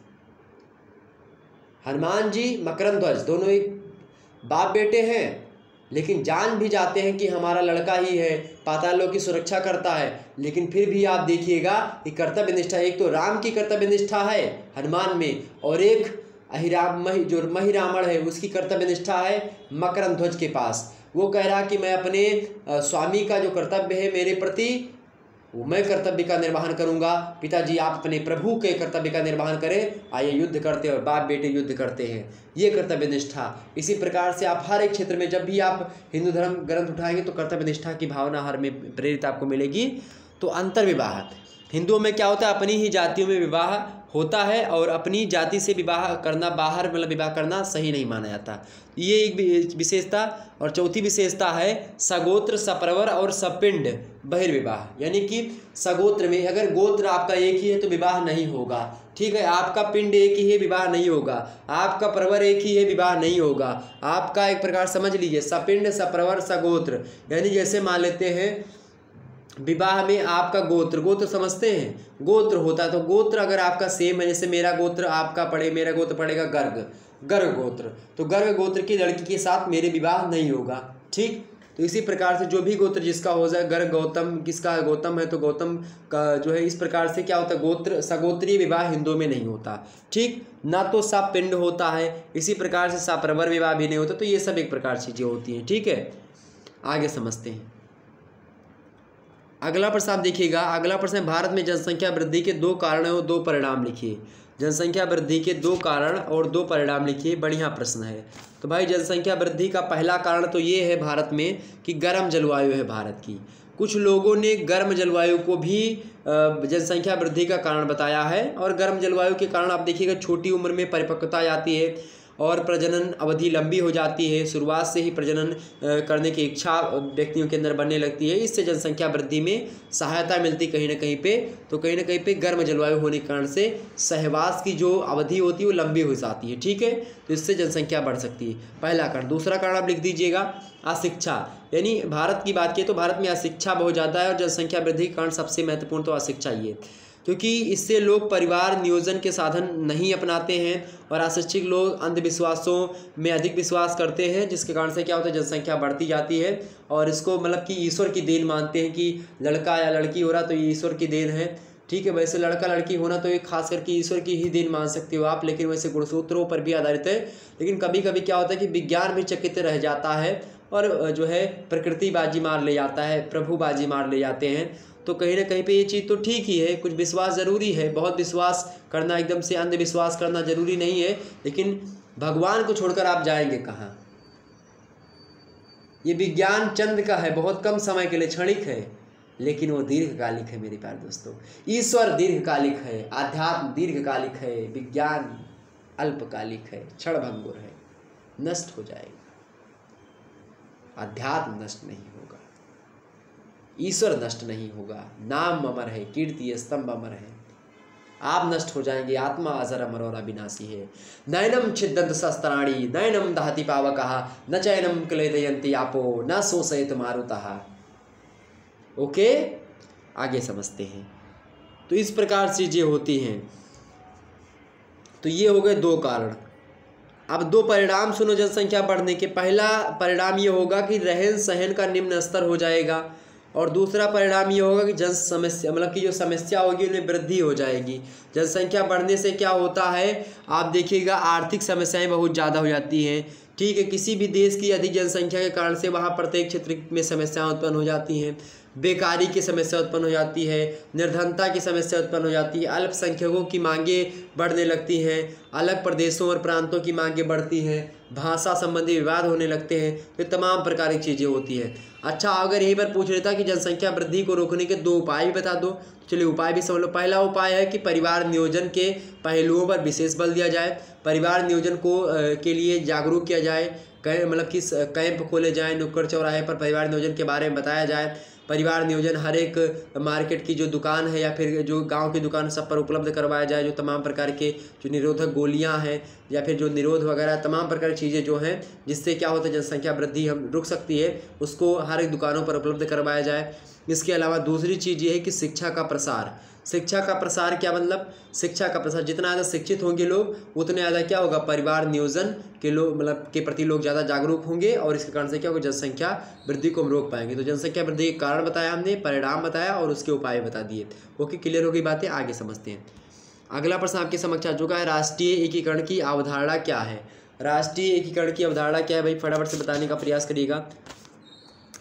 हनुमान जी, मकरंद ध्वज, दोनों एक बाप बेटे हैं। लेकिन जान भी जाते हैं कि हमारा लड़का ही है, पातालों की सुरक्षा करता है। लेकिन फिर भी आप देखिएगा कि कर्तव्य निष्ठा एक तो राम की कर्तव्य निष्ठा है हनुमान में, और एक अहिराम मही जो महिरावण है, उसकी कर्तव्य निष्ठा है मकरंद ध्वज के पास। वो कह रहा कि मैं अपने स्वामी का जो कर्तव्य है मेरे प्रति मैं कर्तव्य का निर्वहन करूँगा। पिताजी, आप अपने प्रभु के कर्तव्य का निर्वहन करें। आइए युद्ध करते और बाप बेटे युद्ध करते हैं। ये कर्तव्य निष्ठा। इसी प्रकार से आप हर एक क्षेत्र में जब भी आप हिंदू धर्म ग्रंथ उठाएँगे तो कर्तव्य निष्ठा की भावना हर में प्रेरित आपको मिलेगी। तो अंतर्विवाह हिंदुओं में क्या होता है? अपनी ही जातियों में विवाह होता है और अपनी जाति से विवाह करना, बाहर मतलब विवाह करना सही नहीं माना जाता। ये एक विशेषता और चौथी विशेषता है सगोत्र, सप्रवर और सपिंड बहिर्विवाह। यानी कि सगोत्र में अगर गोत्र आपका एक ही है तो विवाह नहीं होगा। ठीक है, आपका पिंड एक ही है, विवाह नहीं होगा। आपका प्रवर एक ही है, विवाह नहीं होगा। आपका एक प्रकार समझ लीजिए, सपिंड, सप्रवर, सगोत्र। यानी जैसे मान लेते हैं विवाह में आपका गोत्र गोत्र समझते हैं। गोत्र होता है तो गोत्र अगर आपका सेम है, जैसे मेरा गोत्र आपका पड़े, मेरा गोत्र पड़ेगा गर्ग गर्ग गोत्र। तो गर्ग गोत्र की लड़की के साथ मेरे विवाह नहीं होगा, ठीक? तो इसी प्रकार से जो भी गोत्र जिसका हो जाए, गर्ग गौतम, किसका गौतम है तो गौतम का जो है, इस प्रकार से क्या होता है, गोत्र, सगोत्रीय विवाह हिंदुओं में नहीं होता, ठीक? ना तो सा पिंड होता है, इसी प्रकार से सा प्रवर विवाह भी नहीं होता तो ये सब एक प्रकार चीज़ें होती हैं, ठीक है? आगे समझते हैं। अगला प्रश्न आप देखिएगा। अगला प्रश्न भारत में जनसंख्या वृद्धि के दो कारण और दो परिणाम लिखिए। जनसंख्या वृद्धि के दो कारण और दो परिणाम लिखिए, बढ़िया प्रश्न है। तो भाई, जनसंख्या वृद्धि का पहला कारण तो ये है भारत में कि गर्म जलवायु है भारत की। कुछ लोगों ने गर्म जलवायु को भी जनसंख्या वृद्धि का कारण बताया है और गर्म जलवायु के कारण आप देखिएगा, छोटी उम्र में परिपक्वता आती है। और प्रजनन अवधि लंबी हो जाती है। शुरुआत से ही प्रजनन करने की इच्छा व्यक्तियों के अंदर बनने लगती है। इससे जनसंख्या वृद्धि में सहायता मिलती कहीं ना कहीं पे। तो कहीं ना कहीं पे गर्म जलवायु होने के कारण से सहवास की जो अवधि होती है, वो लंबी हो जाती है। ठीक है? तो इससे जनसंख्या बढ़ सकती है। पहला कारण। दूसरा कारण आप लिख दीजिएगा, अशिक्षा। यानी भारत की बात की तो भारत में अशिक्षा बहुत ज़्यादा है और जनसंख्या वृद्धि के कारण सबसे महत्वपूर्ण तो अशिक्षा ही है। क्योंकि इससे लोग परिवार नियोजन के साधन नहीं अपनाते हैं और अशिक्षित लोग अंधविश्वासों में अधिक विश्वास करते हैं, जिसके कारण से क्या होता है, जनसंख्या बढ़ती जाती है और इसको मतलब कि ईश्वर की देन मानते हैं कि लड़का या लड़की हो रहा तो ये ईश्वर की देन है। ठीक है, वैसे लड़का लड़की होना तो एक खास करके ईश्वर की ही देन मान सकते हो आप, लेकिन वैसे गुणसूत्रों पर भी आधारित है। लेकिन कभी कभी क्या होता है कि विज्ञान भी चकित रह जाता है और, जो है प्रकृति बाजी मार ले जाता है प्रभु बाजी मार ले जाते हैं। तो कहीं ना कहीं पे ये चीज़ तो ठीक ही है, कुछ विश्वास ज़रूरी है, बहुत विश्वास करना एकदम से अंधविश्वास करना ज़रूरी नहीं है, लेकिन भगवान को छोड़कर आप जाएँगे कहाँ? ये विज्ञान चंद का है, बहुत कम समय के लिए क्षणिक है, लेकिन वो दीर्घकालिक है मेरे प्यार दोस्तों। ईश्वर दीर्घकालिक है, आध्यात्म दीर्घकालिक है, विज्ञान अल्पकालिक है क्षण है, नष्ट हो जाएगा। अध्यात्म नष्ट नहीं ईश्वर नष्ट नहीं होगा। नाम अमर है, कीर्ति स्तंभ अमर है। आप नष्ट हो जाएँगे, आत्मा अजर अमर और अविनाशी है। नयनम छिदंत शस्त्राणी नयनम दहति कहा न चयनम क्लेदयंती आपो, न शोषयत मारुता। ओके? आगे समझते हैं। तो इस प्रकार चीज़ें होती हैं। तो ये हो गए दो कारण। अब दो परिणाम सुनो जनसंख्या बढ़ने के। पहला परिणाम ये होगा कि रहन सहन का निम्न स्तर हो जाएगा। और दूसरा परिणाम ये होगा कि जन समस्या मतलब कि जो समस्या होगी उनमें वृद्धि हो जाएगी। जनसंख्या बढ़ने से क्या होता है? आप देखिएगा, आर्थिक समस्याएँ बहुत ज़्यादा हो जाती हैं। ठीक है, किसी भी देश की अधिक जनसंख्या के कारण से वहाँ प्रत्येक क्षेत्र में समस्याएँ उत्पन्न हो जाती हैं। बेकारी की समस्या उत्पन्न हो जाती है, निर्धनता की समस्या उत्पन्न हो जाती है, अल्पसंख्यकों की मांगे बढ़ने लगती हैं, अलग प्रदेशों और प्रांतों की मांगे बढ़ती हैं। भाषा संबंधी विवाद होने लगते हैं तो तमाम प्रकार की चीज़ें होती हैं। अच्छा अगर यहीं पर पूछ लेता कि जनसंख्या वृद्धि को रोकने के दो उपाय भी बता दो। तो चलिए, उपाय भी समझ लो। पहला उपाय है कि परिवार नियोजन के पहलुओं पर विशेष बल दिया जाए। परिवार नियोजन को के लिए जागरूक किया जाए। मतलब कि कैंप खोले जाए, नुक्कड़ चौराहे पर परिवार नियोजन के बारे में बताया जाए। परिवार नियोजन, हर एक मार्केट की जो दुकान है या फिर जो गाँव की दुकान सब पर उपलब्ध करवाया जाए, जो तमाम प्रकार के जो निरोधक गोलियाँ हैं या फिर जो निरोध वगैरह, तमाम प्रकार की चीज़ें जो हैं, जिससे क्या होता है, जनसंख्या वृद्धि हम, रुक सकती है, उसको हर एक दुकानों पर उपलब्ध करवाया जाए। इसके अलावा दूसरी चीज़ ये है कि शिक्षा का प्रसार। शिक्षा का प्रसार क्या मतलब? शिक्षा का प्रसार, जितना ज़्यादा शिक्षित होंगे लोग, उतने ज़्यादा क्या होगा? परिवार नियोजन के लोग मतलब के प्रति लोग ज़्यादा जागरूक होंगे और इसके कारण से क्या होगा? जनसंख्या वृद्धि को हम रोक पाएँगे। तो जनसंख्या वृद्धि के कारण बताया हमने, परिणाम बताया और उसके उपाय बता दिए। ओके, क्लियर हो गई बातें? आगे समझते हैं। अगला प्रश्न आपके समक्ष आ चुका है, राष्ट्रीय एकीकरण की अवधारणा क्या है? राष्ट्रीय एकीकरण की अवधारणा क्या है भाई? फटाफट से बताने का प्रयास करिएगा।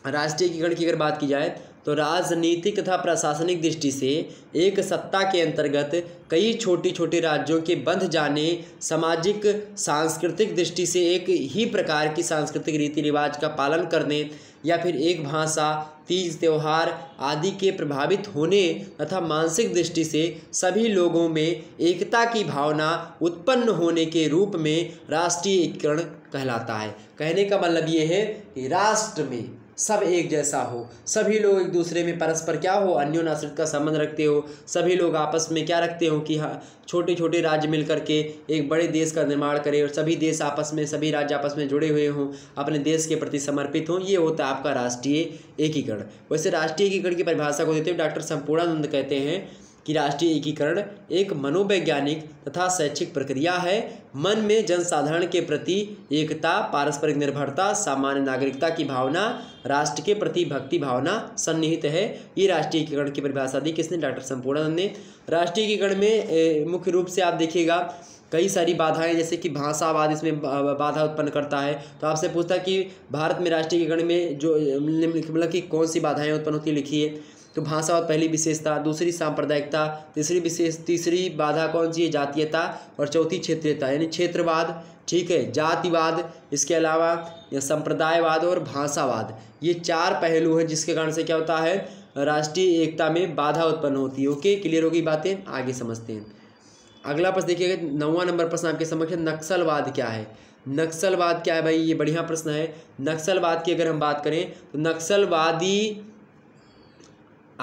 राष्ट्रीय एकीकरण की अगर बात की जाए तो राजनीतिक तथा प्रशासनिक दृष्टि से एक सत्ता के अंतर्गत कई छोटी छोटी राज्यों के बंध जाने, सामाजिक, सांस्कृतिक दृष्टि से एक ही प्रकार की सांस्कृतिक रीति रिवाज का पालन करने या फिर एक भाषा, तीज त्यौहार आदि के प्रभावित होने तथा मानसिक दृष्टि से सभी लोगों में एकता की भावना उत्पन्न होने के रूप में राष्ट्रीय एकीकरण कहलाता है। कहने का मतलब ये है कि राष्ट्र में सब एक जैसा हो। सभी लोग एक दूसरे में परस्पर क्या हो? अन्योनाश्रित का संबंध रखते हो। सभी लोग आपस में क्या रखते हो कि हाँ छोटे छोटे राज्य मिल करके एक बड़े देश का निर्माण करें और सभी देश आपस में, सभी राज्य आपस में जुड़े हुए हों, अपने देश के प्रति समर्पित हों, ये होता है आपका राष्ट्रीय एकीकरण। वैसे राष्ट्रीय एकीकरण की परिभाषा को देते हुए डॉक्टर संपूर्णानंद कहते हैं कि राष्ट्रीय एकीकरण एक मनोवैज्ञानिक तथा शैक्षिक प्रक्रिया है। मन में जनसाधारण के प्रति एकता, पारस्परिक निर्भरता, सामान्य नागरिकता की भावना, राष्ट्र के प्रति भक्ति भावना सन्निहित है। ये राष्ट्रीय एकीकरण की परिभाषा दी किसने? डॉक्टर संपूर्णानंद ने। राष्ट्रीय एकीकरण में मुख्य रूप से आप देखिएगा, कई सारी बाधाएँ जैसे कि भाषावाद इसमें बाधा उत्पन्न करता है। तो आपसे पूछता कि भारत में राष्ट्रीय एकीकरण में जो मतलब कि कौन सी बाधाएँ उत्पन्न होती लिखिए। तो भाषावाद पहली विशेषता, दूसरी सांप्रदायिकता, तीसरी विशेष, तीसरी बाधा कौन सी है? जातीयता और चौथी क्षेत्रीयता, यानी क्षेत्रवाद, ठीक है? जातिवाद, इसके अलावा या संप्रदायवाद और भाषावाद। ये चार पहलू हैं जिसके कारण से क्या होता है? राष्ट्रीय एकता में बाधा उत्पन्न होती है। ओके, क्लियर होगी बातें? आगे समझते हैं। अगला प्रश्न देखिएगा, नौवा नंबर प्रश्न आपके समक्ष नक्सलवाद क्या है? नक्सलवाद क्या है भाई? ये बढ़िया प्रश्न है। नक्सलवाद की अगर हम बात करें तो नक्सलवादी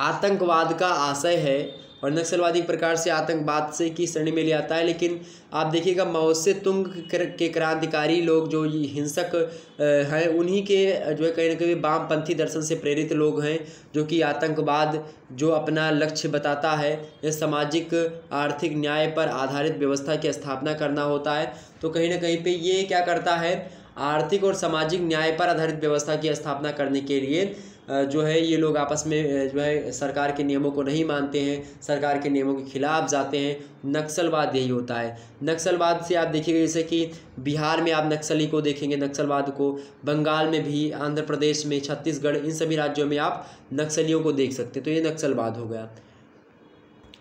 आतंकवाद का आशय है और नक्सलवादी प्रकार से आतंकवाद से की श्रेणी में ले आता है। लेकिन आप देखिएगा मौ से तुंग के क्रांतिकारी लोग जो हिंसक हैं, उन्हीं के, जो है, कहीं ना कहीं वामपंथी दर्शन से प्रेरित लोग हैं, जो कि आतंकवाद जो अपना लक्ष्य बताता है। यह सामाजिक, आर्थिक न्याय पर आधारित व्यवस्था की स्थापना करना होता है। तो कहीं ना कहीं पे ये क्या करता है? आर्थिक और सामाजिक न्याय पर आधारित व्यवस्था की स्थापना करने के लिए जो है, ये लोग आपस में जो है, सरकार के नियमों को नहीं मानते हैं, सरकार के नियमों के खिलाफ जाते हैं। नक्सलवाद यही होता है। नक्सलवाद से आप देखिएगा जैसे कि बिहार में आप नक्सली को देखेंगे, नक्सलवाद को, बंगाल में भी, आंध्र प्रदेश में, छत्तीसगढ़, इन सभी राज्यों में आप नक्सलियों को देख सकते हैं। तो ये नक्सलवाद हो गया।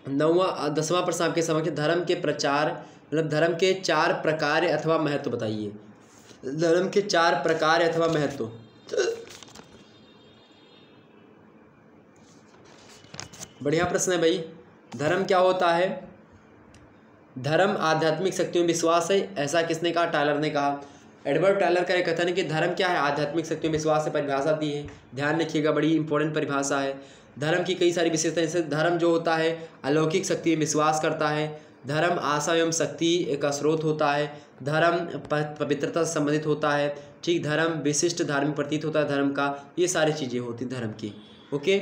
नौवा, दसवां प्रश्न आपके समक्ष धर्म के प्रचार मतलब धर्म के चार प्रकार अथवा महत्व बताइए। धर्म के चार प्रकार अथवा महत्व। बढ़िया प्रश्न है भाई। धर्म क्या होता है? धर्म आध्यात्मिक शक्तियों में विश्वास है, ऐसा किसने कहा? टायलर ने कहा। एडवर्ड टायलर का एक कथन है कि धर्म क्या है? आध्यात्मिक शक्तियों में विश्वास से परिभाषा दी है। ध्यान रखिएगा, बड़ी इंपॉर्टेंट परिभाषा है। धर्म की कई सारी विशेषताएँ, जैसे धर्म जो होता है, अलौकिक शक्ति में विश्वास करता है। धर्म आशा एवं शक्ति का स्रोत होता है। धर्म पवित्रता से संबंधित होता है। ठीक, धर्म विशिष्ट, धार्मिक प्रतीत होता है धर्म का। ये सारी चीज़ें होती धर्म की। ओके?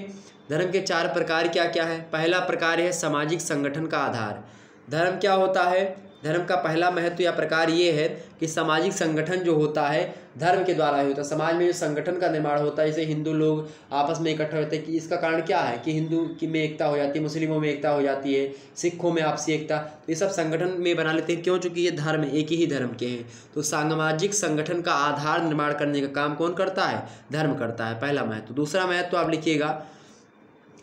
धर्म के चार प्रकार क्या क्या है? पहला प्रकार है सामाजिक संगठन का आधार। धर्म क्या होता है? धर्म का पहला महत्व या प्रकार ये है कि सामाजिक संगठन जो होता है, धर्म के द्वारा ही होता है। समाज में जो संगठन का निर्माण होता है, जैसे हिंदू लोग आपस में इकट्ठा होते हैं कि इसका कारण क्या है कि हिंदू की में एकता हो जाती है, मुस्लिमों में एकता हो जाती है, सिखों में आपसी एकता। तो ये सब संगठन में बना लेते हैं। क्यों? चूँकि ये धर्म एक ही धर्म के हैं। तो सामाजिक संगठन का आधार निर्माण करने का काम कौन करता है? धर्म करता है, पहला महत्व। दूसरा महत्व आप लिखिएगा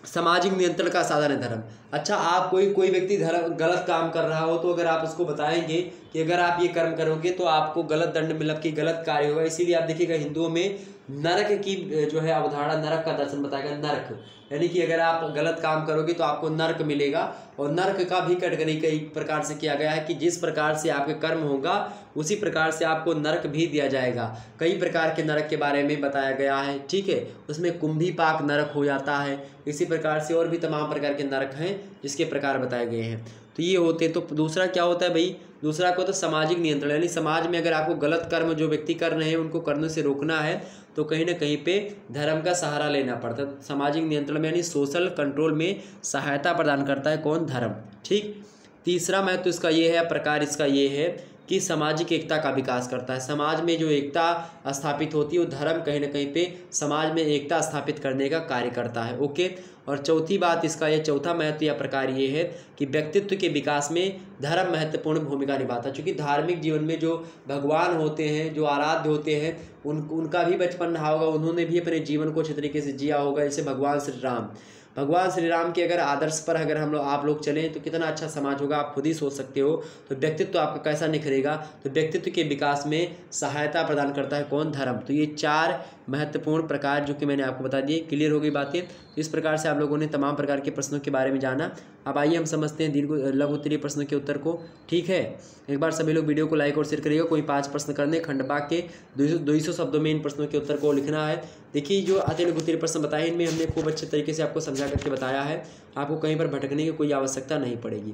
सामाजिक नियंत्रण का साधन है धर्म। अच्छा आप कोई कोई व्यक्ति धर्म, गलत काम कर रहा हो तो अगर आप उसको बताएँगे कि अगर आप ये कर्म करोगे तो आपको गलत दंड मतलब कि गलत कार्य होगा। इसीलिए आप देखिएगा, हिंदुओं में नरक की जो है अवधारणा नरक का दर्शन बताएगा, नरक। यानी कि अगर आप गलत काम करोगे तो आपको नरक मिलेगा, और नरक का भी कैटेगरी कई प्रकार से किया गया है कि जिस प्रकार से आपके कर्म होगा, उसी प्रकार से आपको नरक भी दिया जाएगा। कई प्रकार के नरक के बारे में बताया गया है, ठीक है? उसमें कुंभी पाक नरक हो जाता है। इसी प्रकार से और भी तमाम प्रकार के नरक हैं जिसके प्रकार बताए गए हैं। तो ये होते तो दूसरा क्या होता है भाई? दूसरा को तो सामाजिक नियंत्रण। यानी समाज में अगर आपको गलत कर्म जो व्यक्ति कर रहे हैं, उनको करने से रोकना है तो कहीं ना कहीं पे धर्म का सहारा लेना पड़ता है। सामाजिक नियंत्रण में यानी सोशल कंट्रोल में सहायता प्रदान करता है कौन? धर्म। ठीक? तीसरा महत्व तो इसका ये है, प्रकार इसका ये है कि सामाजिक एकता का विकास करता है। समाज में जो एकता स्थापित होती है, वो धर्म कहीं ना कहीं पे समाज में एकता स्थापित करने का कार्य करता है। ओके? और चौथी बात इसका, ये चौथा महत्व या प्रकार ये है कि व्यक्तित्व के विकास में धर्म महत्वपूर्ण भूमिका निभाता है। चूँकि धार्मिक जीवन में जो भगवान होते हैं, जो आराध्य होते हैं, उन, उनका भी बचपन रहा होगा, उन्होंने भी अपने जीवन को अच्छे तरीके से जिया होगा, जैसे भगवान श्री राम। भगवान श्री राम के अगर आदर्श पर अगर हम लोग आप लोग चलें तो कितना अच्छा समाज होगा। आप खुद ही सोच सकते हो। तो व्यक्तित्व आपका कैसा निखरेगा? तो व्यक्तित्व के विकास में सहायता प्रदान करता है कौन? धर्म। तो ये चार महत्वपूर्ण प्रकार जो कि मैंने आपको बता दिए क्लियर हो गई बातें। तो इस प्रकार से आप लोगों ने तमाम प्रकार के प्रश्नों के बारे में जाना। अब आइए हम समझते हैं दीर्घ, लघु उत्तरीय प्रश्नों के उत्तर को। ठीक है? एक बार सभी लोग वीडियो को लाइक और शेयर करिएगा। कोई पाँच प्रश्न करने खंडबाग के दो सौ शब्दों में इन प्रश्नों के उत्तर को लिखना है। देखिए, जो अति लघु उत्तरीय प्रश्न बताए इनमें हमने खूब अच्छे तरीके से आपको समझा करके बताया है। आपको कहीं पर भटकने की कोई आवश्यकता नहीं पड़ेगी।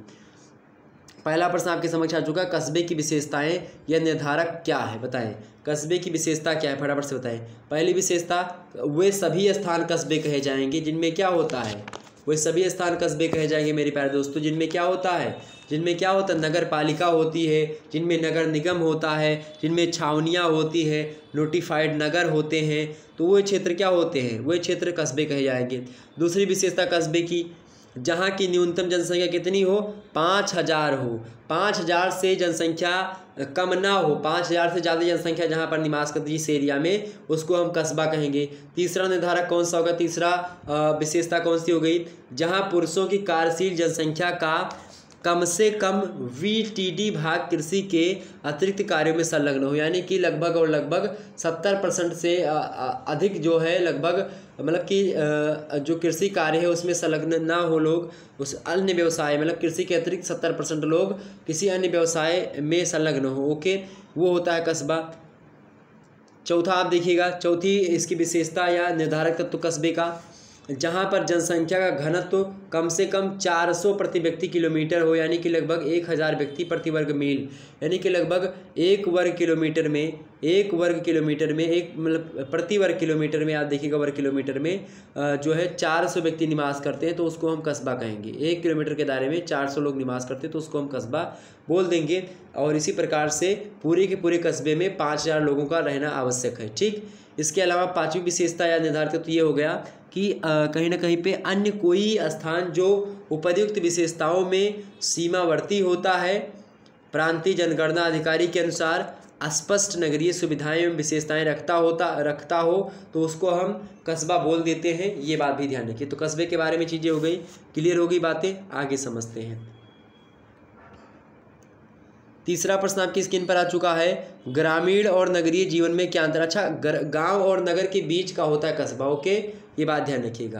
पहला प्रश्न आपके समक्ष आ चुका कस्बे की विशेषताएँ या निर्धारक क्या है? बताएँ। कस्बे की विशेषता क्या है? फटाफट से बताएँ। पहली विशेषता, वे सभी स्थान कस्बे कहे जाएँगे, जिनमें क्या होता है? वे सभी स्थान कस्बे कहे जाएँगे, मेरे प्यारे दोस्तों, जिनमें क्या होता है? जिनमें क्या होता है? नगर पालिका होती है, जिनमें नगर निगम होता है, जिनमें छावनियाँ होती है नोटिफाइड नगर होते हैं तो वो क्षेत्र क्या होते हैं? वो क्षेत्र कस्बे कहे जाएँगे। दूसरी विशेषता कस्बे की जहाँ की न्यूनतम जनसंख्या कितनी हो? पाँच हज़ार हो। पाँच हज़ार से जनसंख्या कम ना हो। पाँच हज़ार से ज़्यादा जनसंख्या जहाँ पर निवास करती है इस एरिया में, उसको हम कस्बा कहेंगे। तीसरा निर्धारक कौन सा होगा? तीसरा विशेषता कौन सी हो गई? जहाँ पुरुषों की कार्यशील जनसंख्या का कम से कम वी टी डी भाग कृषि के अतिरिक्त कार्यों में संलग्न हो। यानी कि लगभग और लगभग सत्तर परसेंट से अधिक जो है लगभग मतलब कि जो कृषि कार्य है उसमें संलग्न ना हो लोग, उस अन्य व्यवसाय मतलब कृषि के अतिरिक्त सत्तर परसेंट लोग किसी अन्य व्यवसाय में संलग्न हो। ओके, वो होता है कस्बा। चौथा आप देखिएगा, चौथी इसकी विशेषता या निर्धारक तत्व कस्बे का। जहाँ पर जनसंख्या का घनत्व कम से कम 400 प्रति व्यक्ति किलोमीटर हो, यानी कि लगभग एक हज़ार व्यक्ति प्रति वर्ग मील, यानी कि लगभग एक वर्ग किलोमीटर में, एक वर्ग किलोमीटर में, एक मतलब प्रति वर्ग किलोमीटर में, आप देखिएगा वर्ग किलोमीटर में जो है 400 व्यक्ति निवास करते हैं तो उसको हम कस्बा कहेंगे। एक किलोमीटर के दायरे में 400 लोग निवास करते हैं तो उसको हम कस्बा बोल देंगे। और इसी प्रकार से पूरे के पूरे कस्बे में पाँच हज़ार लोगों का रहना आवश्यक है, ठीक? इसके अलावा पाँचवीं विशेषता या निर्धारित तो ये हो गया कि कहीं ना कहीं पे अन्य कोई स्थान जो उपयुक्त विशेषताओं में सीमावर्ती होता है, प्रांतीय जनगणना अधिकारी के अनुसार स्पष्ट नगरीय सुविधाएँ एवं विशेषताएँ रखता होता, रखता हो तो उसको हम कस्बा बोल देते हैं, ये बात भी ध्यान रखिए। तो कस्बे के बारे में चीज़ें हो गई, क्लियर हो गई बातें, आगे समझते हैं। तीसरा प्रश्न आपकी स्क्रीन पर आ चुका है, ग्रामीण और नगरीय जीवन में क्या अंतर? अच्छा गाँव और नगर के बीच का होता है कस्बा, ओके? ये बात ध्यान रखिएगा।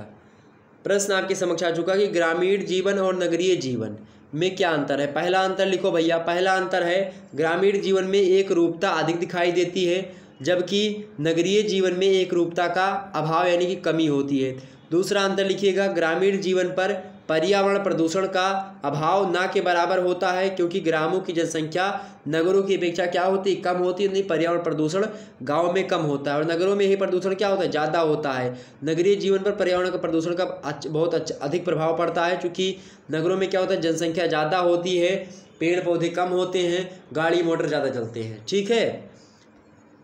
प्रश्न आपके समक्ष आ चुका कि ग्रामीण जीवन और नगरीय जीवन में क्या अंतर है? पहला अंतर लिखो भैया, पहला अंतर है, ग्रामीण जीवन में एक रूपता अधिक दिखाई देती है, जबकि नगरीय जीवन में एक रूपता का अभाव यानी कि कमी होती है। दूसरा अंतर लिखिएगा, ग्रामीण जीवन पर पर्यावरण प्रदूषण का अभाव ना के बराबर होता है, क्योंकि ग्रामों की जनसंख्या, नगरों की अपेक्षा क्या होती? है कम होती है, नहीं, पर्यावरण प्रदूषण गाँव में कम होता है। और नगरों में ही प्रदूषण क्या होता है? ज़्यादा होता है। नगरीय जीवन पर पर्यावरण का प्रदूषण का बहुत अच्छा अधिक प्रभाव पड़ता है, क्योंकि नगरों में क्या होता है? जनसंख्या ज़्यादा होती है पेड़ पौधे कम होते हैं गाड़ी मोटर ज़्यादा चलते हैं। ठीक है?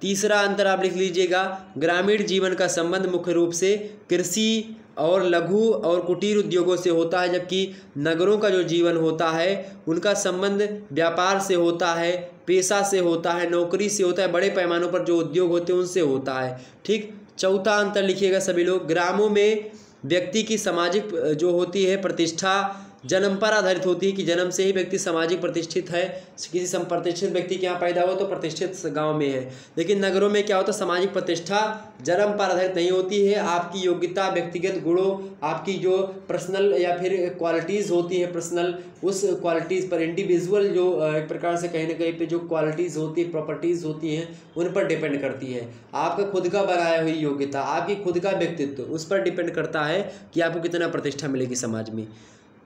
तीसरा अंतर आप लिख लीजिएगा, ग्रामीण जीवन का संबंध मुख्य रूप से कृषि और लघु और कुटीर उद्योगों से होता है, जबकि नगरों का जो जीवन होता है, उनका संबंध व्यापार से होता है, पेशा से होता है, नौकरी से होता है, बड़े पैमानों पर जो उद्योग होते हैं, उनसे होता है। ठीक, चौथा अंतर लिखिएगा सभी लोग, ग्रामों में व्यक्ति की सामाजिक, जो होती है, प्रतिष्ठा जन्म पर आधारित होती है कि जन्म से ही व्यक्ति सामाजिक प्रतिष्ठित है। किसी प्रतिष्ठित व्यक्ति के यहाँ पैदा हुआ तो प्रतिष्ठित गाँव में है। लेकिन नगरों में क्या होता है? सामाजिक प्रतिष्ठा जन्म पर आधारित नहीं होती है। आपकी योग्यता, व्यक्तिगत गुणों, आपकी जो पर्सनल या फिर क्वालिटीज़ होती है पर्सनल उस क्वालिटीज़ पर इंडिविजुअल जो एक प्रकार से कहीं ना कहीं पे जो क्वालिटीज़ होती है प्रॉपर्टीज़ होती हैं, उन पर डिपेंड करती है। आपका खुद का बनाया हुई योग्यता, आपकी खुद का व्यक्तित्व, उस पर डिपेंड करता है कि आपको कितना प्रतिष्ठा मिलेगी समाज में।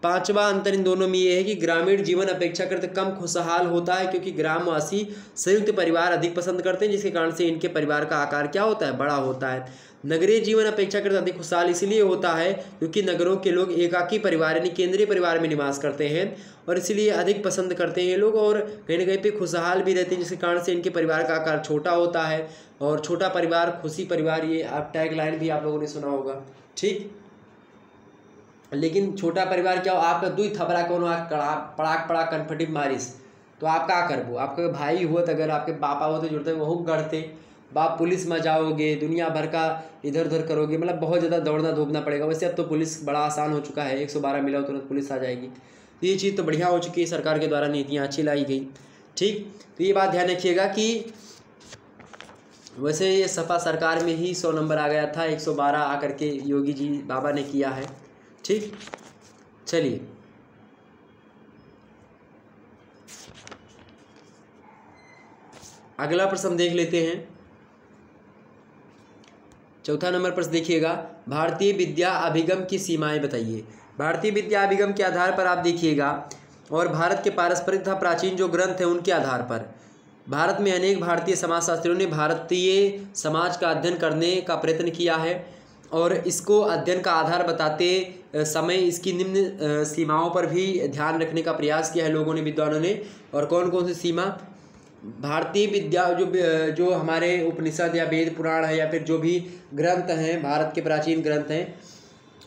पांचवा अंतर इन दोनों में ये है कि ग्रामीण जीवन अपेक्षाकृत कम खुशहाल होता है, क्योंकि ग्रामवासी संयुक्त परिवार अधिक पसंद करते हैं, जिसके कारण से इनके परिवार का आकार क्या होता है? बड़ा होता है। नगरीय जीवन अपेक्षाकृत अधिक खुशहाल इसलिए होता है, क्योंकि नगरों के लोग एकाकी परिवार, यानी केंद्रीय परिवार में निवास करते हैं और इसलिए अधिक पसंद करते हैं ये लोग, और कहीं ना कहीं पे खुशहाल भी रहते हैं, जिसके कारण से इनके परिवार का आकार छोटा होता है। और छोटा परिवार, खुशी परिवार, ये आप टैग लाइन भी आप लोगों ने सुना होगा। ठीक? लेकिन छोटा परिवार क्या हो, आपका दुई थपरा कौन कड़ा पड़ाक पड़ा कन्फर्टिव मारिस तो आप क्या करबो आपका भाई हुआ अगर, आपके पापा होते जुड़ते वो गढ़ते। बाप पुलिस में जाओगे, दुनिया भर का इधर उधर करोगे मतलब बहुत ज़्यादा दौड़ना धूपना पड़ेगा। वैसे अब तो पुलिस बड़ा आसान हो चुका है, एक सौ बारह मिला तुरंत पुलिस आ जाएगी। तो ये चीज़ तो बढ़िया हो चुकी है, सरकार के द्वारा नीतियाँ अच्छी लाई गई। ठीक? तो ये बात ध्यान रखिएगा कि वैसे ये सपा सरकार में ही सौ नंबर आ गया था, एक सौ बारह आकर के योगी जी, बाबा ने किया है। ठीक? चलिए। अगला प्रश्न देख लेते हैं। चौथा नंबर प्रश्न देखिएगा। भारतीय विद्या अभिगम की सीमाएँ बताइए। भारतीय विद्या अभिगम के आधार पर आप देखिएगा, और भारत के पारस्परिक तथा प्राचीन जो ग्रंथ हैं उनके आधार पर। भारत में अनेक भारतीय समाजशास्त्रियों ने भारतीय समाज का अध्ययन करने का प्रयत्न किया है, और इसको अध्ययन का आधार बताते समय इसकी निम्न सीमाओं पर भी ध्यान रखने का प्रयास किया है लोगों ने, विद्वानों ने। और कौन कौन सी सीमा? भारतीय विद्या, जो जो हमारे उपनिषद या वेद पुराण है या फिर जो भी ग्रंथ हैं, भारत के प्राचीन ग्रंथ हैं,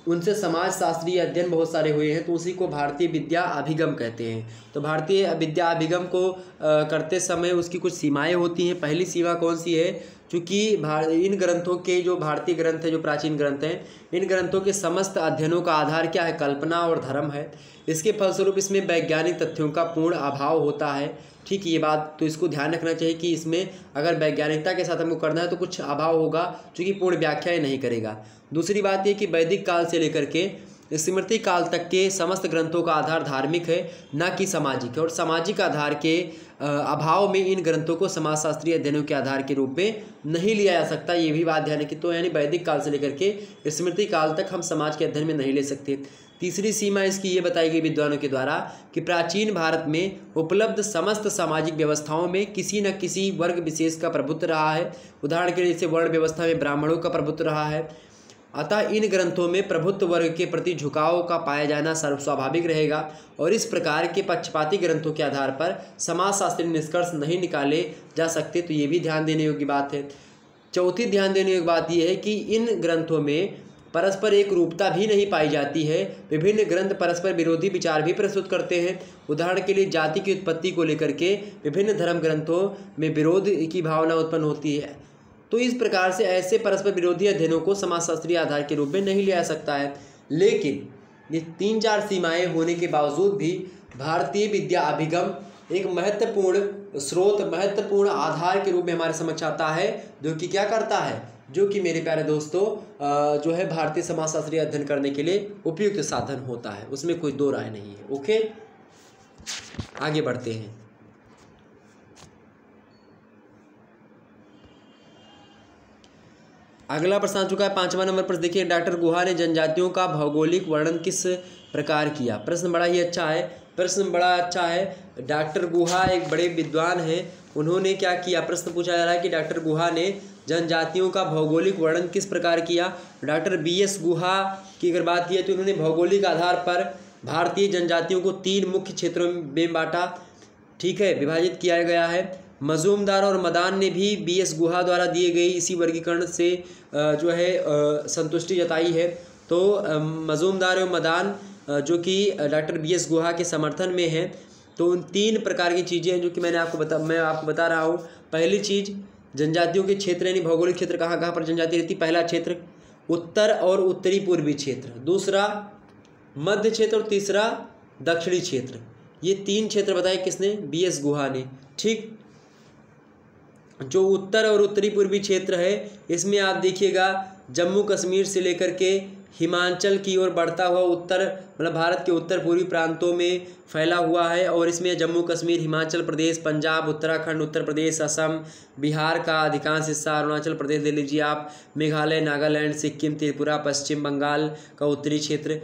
उनसे समाज शास्त्रीय अध्ययन बहुत सारे हुए हैं तो उसी को भारतीय विद्या अभिगम कहते हैं। तो भारतीय विद्या अभिगम को करते समय उसकी कुछ सीमाएँ होती हैं। पहली सीमा कौन सी है? क्योंकि इन ग्रंथों के जो भारतीय ग्रंथ हैं, जो प्राचीन ग्रंथ हैं, इन ग्रंथों के समस्त अध्ययनों का आधार क्या है? कल्पना और धर्म है। इसके फलस्वरूप इसमें वैज्ञानिक तथ्यों का पूर्ण अभाव होता है। ठीक ये बात तो इसको ध्यान रखना चाहिए कि इसमें अगर वैज्ञानिकता के साथ हमको करना है तो कुछ अभाव होगा जो कि पूर्ण व्याख्या नहीं करेगा। दूसरी बात ये कि वैदिक काल से लेकर के स्मृति काल तक के समस्त ग्रंथों का आधार धार्मिक है, न कि सामाजिक और सामाजिक आधार के अभाव में इन ग्रंथों को समाजशास्त्रीय अध्ययनों के आधार के रूप में नहीं लिया जा सकता, ये भी बात ध्यान रखिए तो यानी वैदिक काल से लेकर के स्मृति काल तक हम समाज के अध्ययन में नहीं ले सकते। तीसरी सीमा इसकी ये बताई गई विद्वानों के द्वारा कि प्राचीन भारत में उपलब्ध समस्त सामाजिक व्यवस्थाओं में किसी न किसी वर्ग विशेष का प्रभुत्व रहा है। उदाहरण के लिए जैसे वर्ण व्यवस्था में ब्राह्मणों का प्रभुत्व रहा है। अतः इन ग्रंथों में प्रभुत्व वर्ग के प्रति झुकाव का पाया जाना सर्व स्वाभाविक रहेगा और इस प्रकार के पक्षपाती ग्रंथों के आधार पर समाजशास्त्री निष्कर्ष नहीं निकाले जा सकते तो ये भी ध्यान देने योग्य बात है। चौथी ध्यान देने योग्य बात यह है कि इन ग्रंथों में परस्पर एक रूपता भी नहीं पाई जाती है। विभिन्न ग्रंथ परस्पर विरोधी विचार भी प्रस्तुत करते हैं। उदाहरण के लिए जाति की उत्पत्ति को लेकर के विभिन्न धर्म ग्रंथों में विरोध की भावना उत्पन्न होती है। तो इस प्रकार से ऐसे परस्पर विरोधी अध्ययनों को समाजशास्त्रीय आधार के रूप में नहीं लिया जा सकता है। लेकिन ये तीन चार सीमाएँ होने के बावजूद भी भारतीय विद्या अभिगम एक महत्वपूर्ण स्रोत, महत्वपूर्ण आधार के रूप में हमारे समक्ष आता है, जो कि क्या करता है? जो कि मेरे प्यारे दोस्तों जो है भारतीय समाजशास्त्रीय अध्ययन करने के लिए उपयुक्त साधन होता है। उसमें कोई दो राय नहीं है, ओके? आगे बढ़ते हैं। अगला प्रश्न आ चुका है, पांचवा नंबर पर देखिए, डॉक्टर गुहा ने जनजातियों का भौगोलिक वर्णन किस प्रकार किया? प्रश्न बड़ा ही अच्छा है, प्रश्न बड़ा अच्छा है। डॉक्टर गुहा एक बड़े विद्वान हैं, उन्होंने क्या किया? प्रश्न पूछा जा रहा है कि डॉक्टर गुहा ने जनजातियों का भौगोलिक वर्णन किस प्रकार किया? डॉक्टर बी एस गुहा की अगर बात की है तो उन्होंने भौगोलिक आधार पर भारतीय जनजातियों को तीन मुख्य क्षेत्रों में बांटा, ठीक है, विभाजित किया गया है। मजूमदार और मदान ने भी बी एस गुहा द्वारा दिए गई इसी वर्गीकरण से जो है संतुष्टि जताई है। तो मजूमदार और मदान जो कि डॉक्टर बी एस गुहा के समर्थन में है तो उन तीन प्रकार की चीज़ें हैं जो कि मैंने आपको बता, मैं आपको बता रहा हूँ। पहली चीज़, जनजातियों के क्षेत्र, यानी भौगोलिक क्षेत्र कहाँ कहाँ पर जनजाति रहती पहला क्षेत्र, उत्तर और उत्तरी पूर्वी क्षेत्र। दूसरा, मध्य क्षेत्र और तीसरा, दक्षिणी क्षेत्र। ये तीन क्षेत्र बताए किसने? बी एस गुहा ने। ठीक? जो उत्तर और उत्तरी पूर्वी क्षेत्र है, इसमें आप देखिएगा, जम्मू कश्मीर से लेकर के हिमाचल की ओर बढ़ता हुआ उत्तर मतलब भारत के उत्तर पूर्वी प्रांतों में फैला हुआ है और इसमें जम्मू कश्मीर, हिमाचल प्रदेश, पंजाब, उत्तराखंड, उत्तर प्रदेश, असम, बिहार का अधिकांश हिस्सा, अरुणाचल प्रदेश ले लीजिए आप, मेघालय, नागालैंड, सिक्किम, त्रिपुरा, पश्चिम बंगाल का उत्तरी क्षेत्र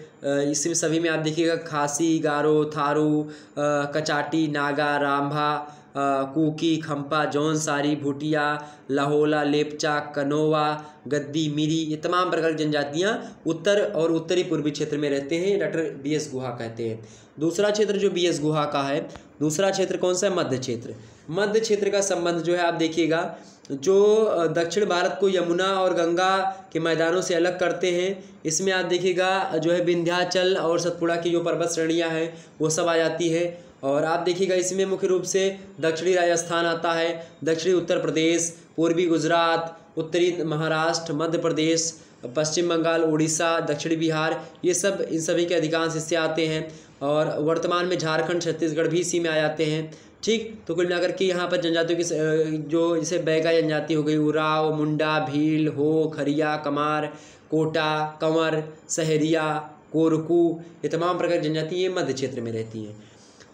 इसमें सभी में आप देखिएगा खासी, गारो, थारू कचाटी, नागा, रामभा कुकी खम्पा जौनसारी, भुटिया, लाहौला, लेपचा, कनोवा, गद्दी, मिरी, ये तमाम प्रकार की जनजातियाँ उत्तर और उत्तरी पूर्वी क्षेत्र में रहते हैं, डॉक्टर बी एस गुहा कहते हैं। दूसरा क्षेत्र जो बी एस गुहा का है, दूसरा क्षेत्र कौन सा है? मध्य क्षेत्र। मध्य क्षेत्र का संबंध जो है, आप देखिएगा, जो दक्षिण भारत को यमुना और गंगा के मैदानों से अलग करते हैं, इसमें आप देखिएगा, जो है विंध्याचल और सतपुड़ा की जो पर्वत श्रेणियाँ हैं, वो सब आ जाती है। और आप देखिएगा, इसमें मुख्य रूप से दक्षिणी राजस्थान आता है, दक्षिणी उत्तर प्रदेश, पूर्वी गुजरात, उत्तरी महाराष्ट्र, मध्य प्रदेश, पश्चिम बंगाल, उड़ीसा, दक्षिणी बिहार, ये सब इन सभी के अधिकांश हिस्से आते हैं और वर्तमान में झारखंड, छत्तीसगढ़ भी इसी में आ जाते हैं। ठीक? तो कुल मिलाकर के यहाँ पर जनजातियों की जो जैसे बैगा जनजाति हो गई उराव मुंडा, भील, हो, खरिया, कमार, कोटा, कंवर, सहरिया, कोरकू, ये तमाम प्रकार की जनजाति ये मध्य क्षेत्र में रहती हैं।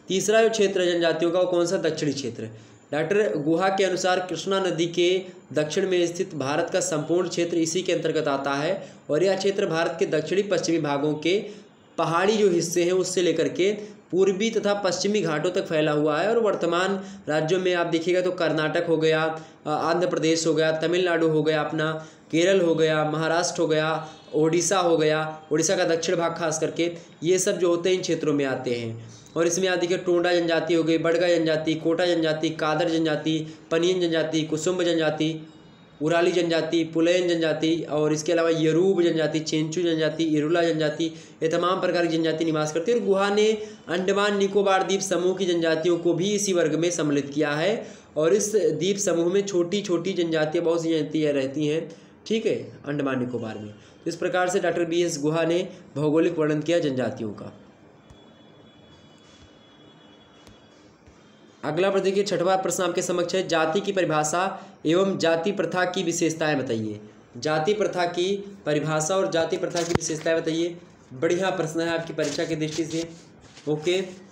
तीसरा जो क्षेत्र है जनजातियों का वो कौन सा? दक्षिणी क्षेत्र है। डॉक्टर गुहा के अनुसार कृष्णा नदी के दक्षिण में स्थित भारत का संपूर्ण क्षेत्र इसी के अंतर्गत आता है और यह क्षेत्र भारत के दक्षिणी पश्चिमी भागों के पहाड़ी जो हिस्से हैं, उससे लेकर के पूर्वी तथा पश्चिमी घाटों तक फैला हुआ है और वर्तमान राज्यों में आप देखिएगा तो कर्नाटक हो गया आंध्र प्रदेश हो गया, तमिलनाडु हो गया अपना, केरल हो गया, महाराष्ट्र हो गया, ओडिशा हो गया, ओडिशा का दक्षिण भाग खास करके ये सब जो होते हैं इन क्षेत्रों में आते हैं। और इसमें आप देखिए, टोंडा जनजाति हो गई, बड़गा जनजाति, कोटा जनजाति, कादर जनजाति, पनियन जनजाति कुसुम्ब जनजाति, उराली जनजाति, पुलयन जनजाति और इसके अलावा यरूब जनजाति, चेंचू जनजाति, इरुला जनजाति, ये तमाम प्रकार की जनजाति निवास करती है। और गुहा ने अंडमान निकोबार द्वीप समूह की जनजातियों को भी इसी वर्ग में सम्मिलित किया है और इस द्वीप समूह में छोटी छोटी जनजातियाँ, बहुत सी जनजातियाँ रहती हैं, ठीक है, अंडमान निकोबार में। तो इस प्रकार से डॉक्टर बी एस गुहा ने भौगोलिक वर्णन किया जनजातियों का। अगला प्रश्न देखिए, छठवा प्रश्न आपके समक्ष है, जाति की परिभाषा एवं जाति प्रथा की विशेषताएँ बताइए। जाति प्रथा की परिभाषा और जाति प्रथा की विशेषताएँ बताइए। बढ़िया प्रश्न है आपकी परीक्षा की दृष्टि से। ओके।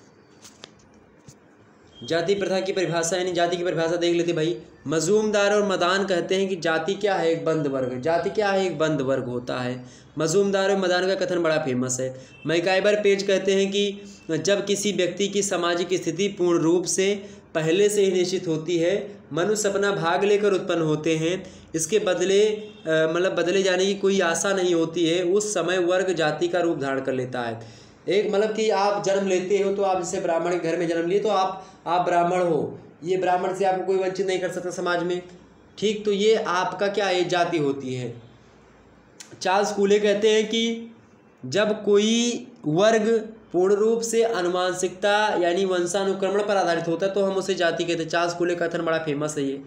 जाति प्रथा की परिभाषा, यानी जाति की परिभाषा देख लेते भाई। मजूमदार और मदान कहते हैं कि जाति क्या है? एक बंद वर्ग। जाति क्या है? एक बंद वर्ग होता है। मजूमदार और मदान का कथन बड़ा फ़ेमस है। मैकाइबर पेज कहते हैं कि जब किसी व्यक्ति की सामाजिक स्थिति पूर्ण रूप से पहले से ही निश्चित होती है, मनुष्य अपना भाग लेकर उत्पन्न होते हैं, इसके बदले मतलब बदले जाने की कोई आशा नहीं होती है, उस समय वर्ग जाति का रूप धारण कर लेता है। एक मतलब कि आप जन्म लेते हो तो आप जैसे ब्राह्मण के घर में जन्म लिए तो आप आप ब्राह्मण हो। ये ब्राह्मण से आपको कोई वंचित नहीं कर सकता समाज में। ठीक तो ये आपका क्या है जाति होती है? चार्ल्स कूले कहते हैं कि जब कोई वर्ग पूर्ण रूप से अनुवांशिकता यानी वंशानुक्रमण पर आधारित होता है तो हम उसे जाति कहते हैं। चार्ल्स कूले कथन बड़ा फ़ेमस है ये।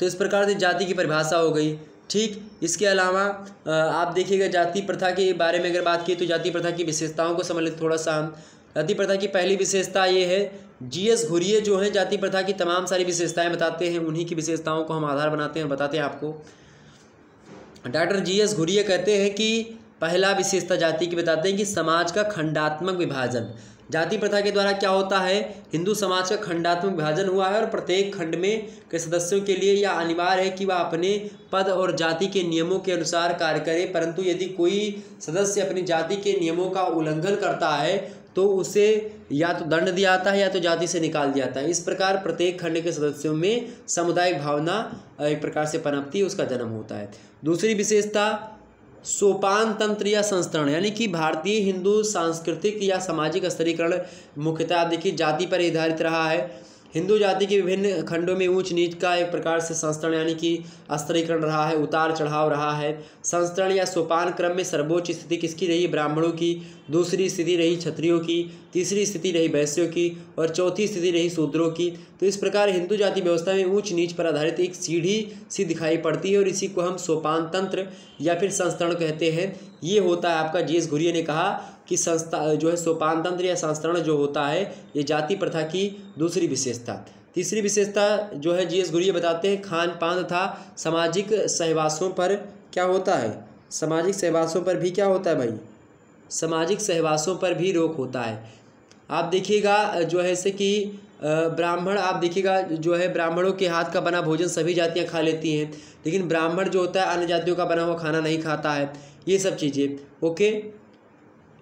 तो इस प्रकार से जाति की परिभाषा हो गई। ठीक? इसके अलावा आप देखिएगा जाति प्रथा के बारे में अगर बात की तो जाति प्रथा की विशेषताओं को समझ लेते थोड़ा सा हम जाति प्रथा की पहली विशेषता ये है जी एस घुरिये जो हैं जाति प्रथा की तमाम सारी विशेषताएँ बताते हैं, उन्हीं की विशेषताओं को हम आधार बनाते हैं, बताते हैं आपको। डॉक्टर जी एस घुरिये कहते हैं कि पहला विशेषता जाति की बताते हैं कि समाज का खंडात्मक विभाजन। जाति प्रथा के द्वारा क्या होता है? हिंदू समाज का खंडात्मक विभाजन हुआ है और प्रत्येक खंड में के सदस्यों के लिए यह अनिवार्य है कि वह अपने पद और जाति के नियमों के अनुसार कार्य करे। परंतु यदि कोई सदस्य अपनी जाति के नियमों का उल्लंघन करता है तो उसे या तो दंड दिया जाता है या तो जाति से निकाल दिया जाता है। इस प्रकार प्रत्येक खंड के सदस्यों में सामुदायिक भावना एक प्रकार से पनपती, उसका जन्म होता है। दूसरी विशेषता सोपान तंत्र या संस्करण, यानी कि भारतीय हिंदू सांस्कृतिक या सामाजिक स्तरीकरण मुख्यतः देखिए जाति पर आधारित रहा है। हिंदू जाति के विभिन्न खंडों में ऊंच नीच का एक प्रकार से संस्करण यानी कि स्तरीकरण रहा है, उतार चढ़ाव रहा है। संस्करण या सोपान क्रम में सर्वोच्च स्थिति किसकी रही? ब्राह्मणों की, दूसरी स्थिति रही क्षत्रियों की, तीसरी स्थिति रही वैश्यों की और चौथी स्थिति रही शूद्रों की। तो इस प्रकार हिंदू जाति व्यवस्था में ऊंच नीच पर आधारित एक सीढ़ी सी दिखाई पड़ती है और इसी को हम सोपान तंत्र या फिर संस्करण कहते हैं। ये होता है आपका जी एस ने कहा कि संस्था, जो है सोपान तंत्र या संस्करण जो होता है, ये जाति प्रथा की दूसरी विशेषता। तीसरी विशेषता जो है, जी एस गुरिये बताते हैं, खान पान तथा सामाजिक सहवासों पर क्या होता है? सामाजिक सहवासों पर भी क्या होता है भाई? सामाजिक सहवासों पर भी रोक होता है। आप देखिएगा, जो है जैसे कि ब्राह्मण, आप देखिएगा, जो है ब्राह्मणों के हाथ का बना भोजन सभी जातियाँ खा लेती हैं, लेकिन ब्राह्मण जो होता है, अन्य जातियों का बना हुआ खाना नहीं खाता है। ये सब चीज़ें, ओके?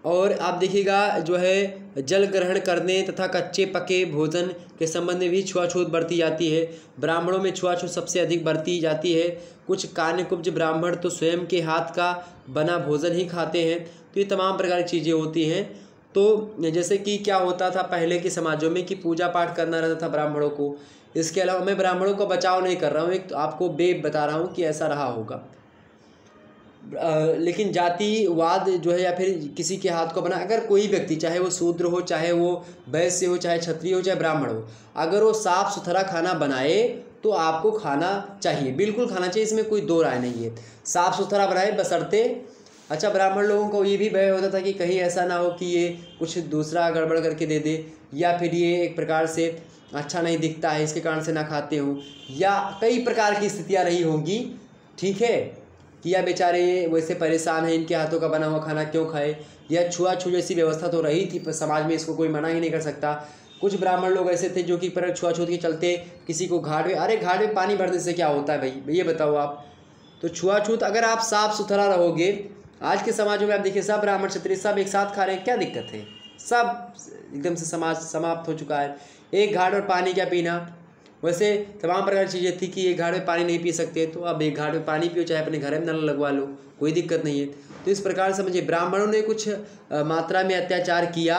और आप देखिएगा, जो है, जल ग्रहण करने तथा कच्चे पके भोजन के संबंध में भी छुआछूत बरती जाती है। ब्राह्मणों में छुआछूत सबसे अधिक बरती जाती है। कुछ कान्यकुब्ज ब्राह्मण तो स्वयं के हाथ का बना भोजन ही खाते हैं। तो ये तमाम प्रकार की चीज़ें होती हैं। तो जैसे कि क्या होता था पहले के समाजों में कि पूजा पाठ करना रहता था ब्राह्मणों को। इसके अलावा मैं ब्राह्मणों का बचाव नहीं कर रहा हूँ। एक तो आपको बेब बता रहा हूँ कि ऐसा रहा होगा। लेकिन जातिवाद जो है या फिर किसी के हाथ को बना, अगर कोई व्यक्ति, चाहे वो शूद्र हो, चाहे वो वैश्य हो, चाहे क्षत्रिय हो, चाहे ब्राह्मण हो, अगर वो साफ़ सुथरा खाना बनाए तो आपको खाना चाहिए। बिल्कुल खाना चाहिए, इसमें कोई दो राय नहीं है। साफ़ सुथरा बनाए, बसरते। अच्छा ब्राह्मण लोगों को ये भी भय होता था कि कहीं ऐसा ना हो कि ये कुछ दूसरा गड़बड़ करके दे दे, या फिर ये एक प्रकार से अच्छा नहीं दिखता है, इसके कारण से ना खाते हो, या कई प्रकार की स्थितियाँ रही होंगी। ठीक है? कि या बेचारे, वैसे परेशान हैं, इनके हाथों का बना हुआ खाना क्यों खाए? या छुआछू जैसी व्यवस्था तो रही थी समाज में इसको कोई मना ही नहीं कर सकता। कुछ ब्राह्मण लोग ऐसे थे जो कि पर छुआछूत के चलते किसी को घाट में, अरे घाट में पानी भरने से क्या होता है भाई? ये बताओ आप। तो छुआछूत, अगर आप साफ़ सुथरा रहोगे, आज के समाज में आप देखिए, सब ब्राह्मण क्षत्रिय सब एक साथ खा रहे हैं, क्या दिक्कत है? सब एकदम से समाज समाप्त हो चुका है। एक घाट और पानी क्या पीना? वैसे तमाम प्रकार की चीज़ें थी कि एक घाट में पानी नहीं पी सकते तो अब एक घाट में पानी पियो, चाहे अपने घर में नल लगवा लो, कोई दिक्कत नहीं है। तो इस प्रकार से समझिए, ब्राह्मणों ने कुछ मात्रा में अत्याचार किया,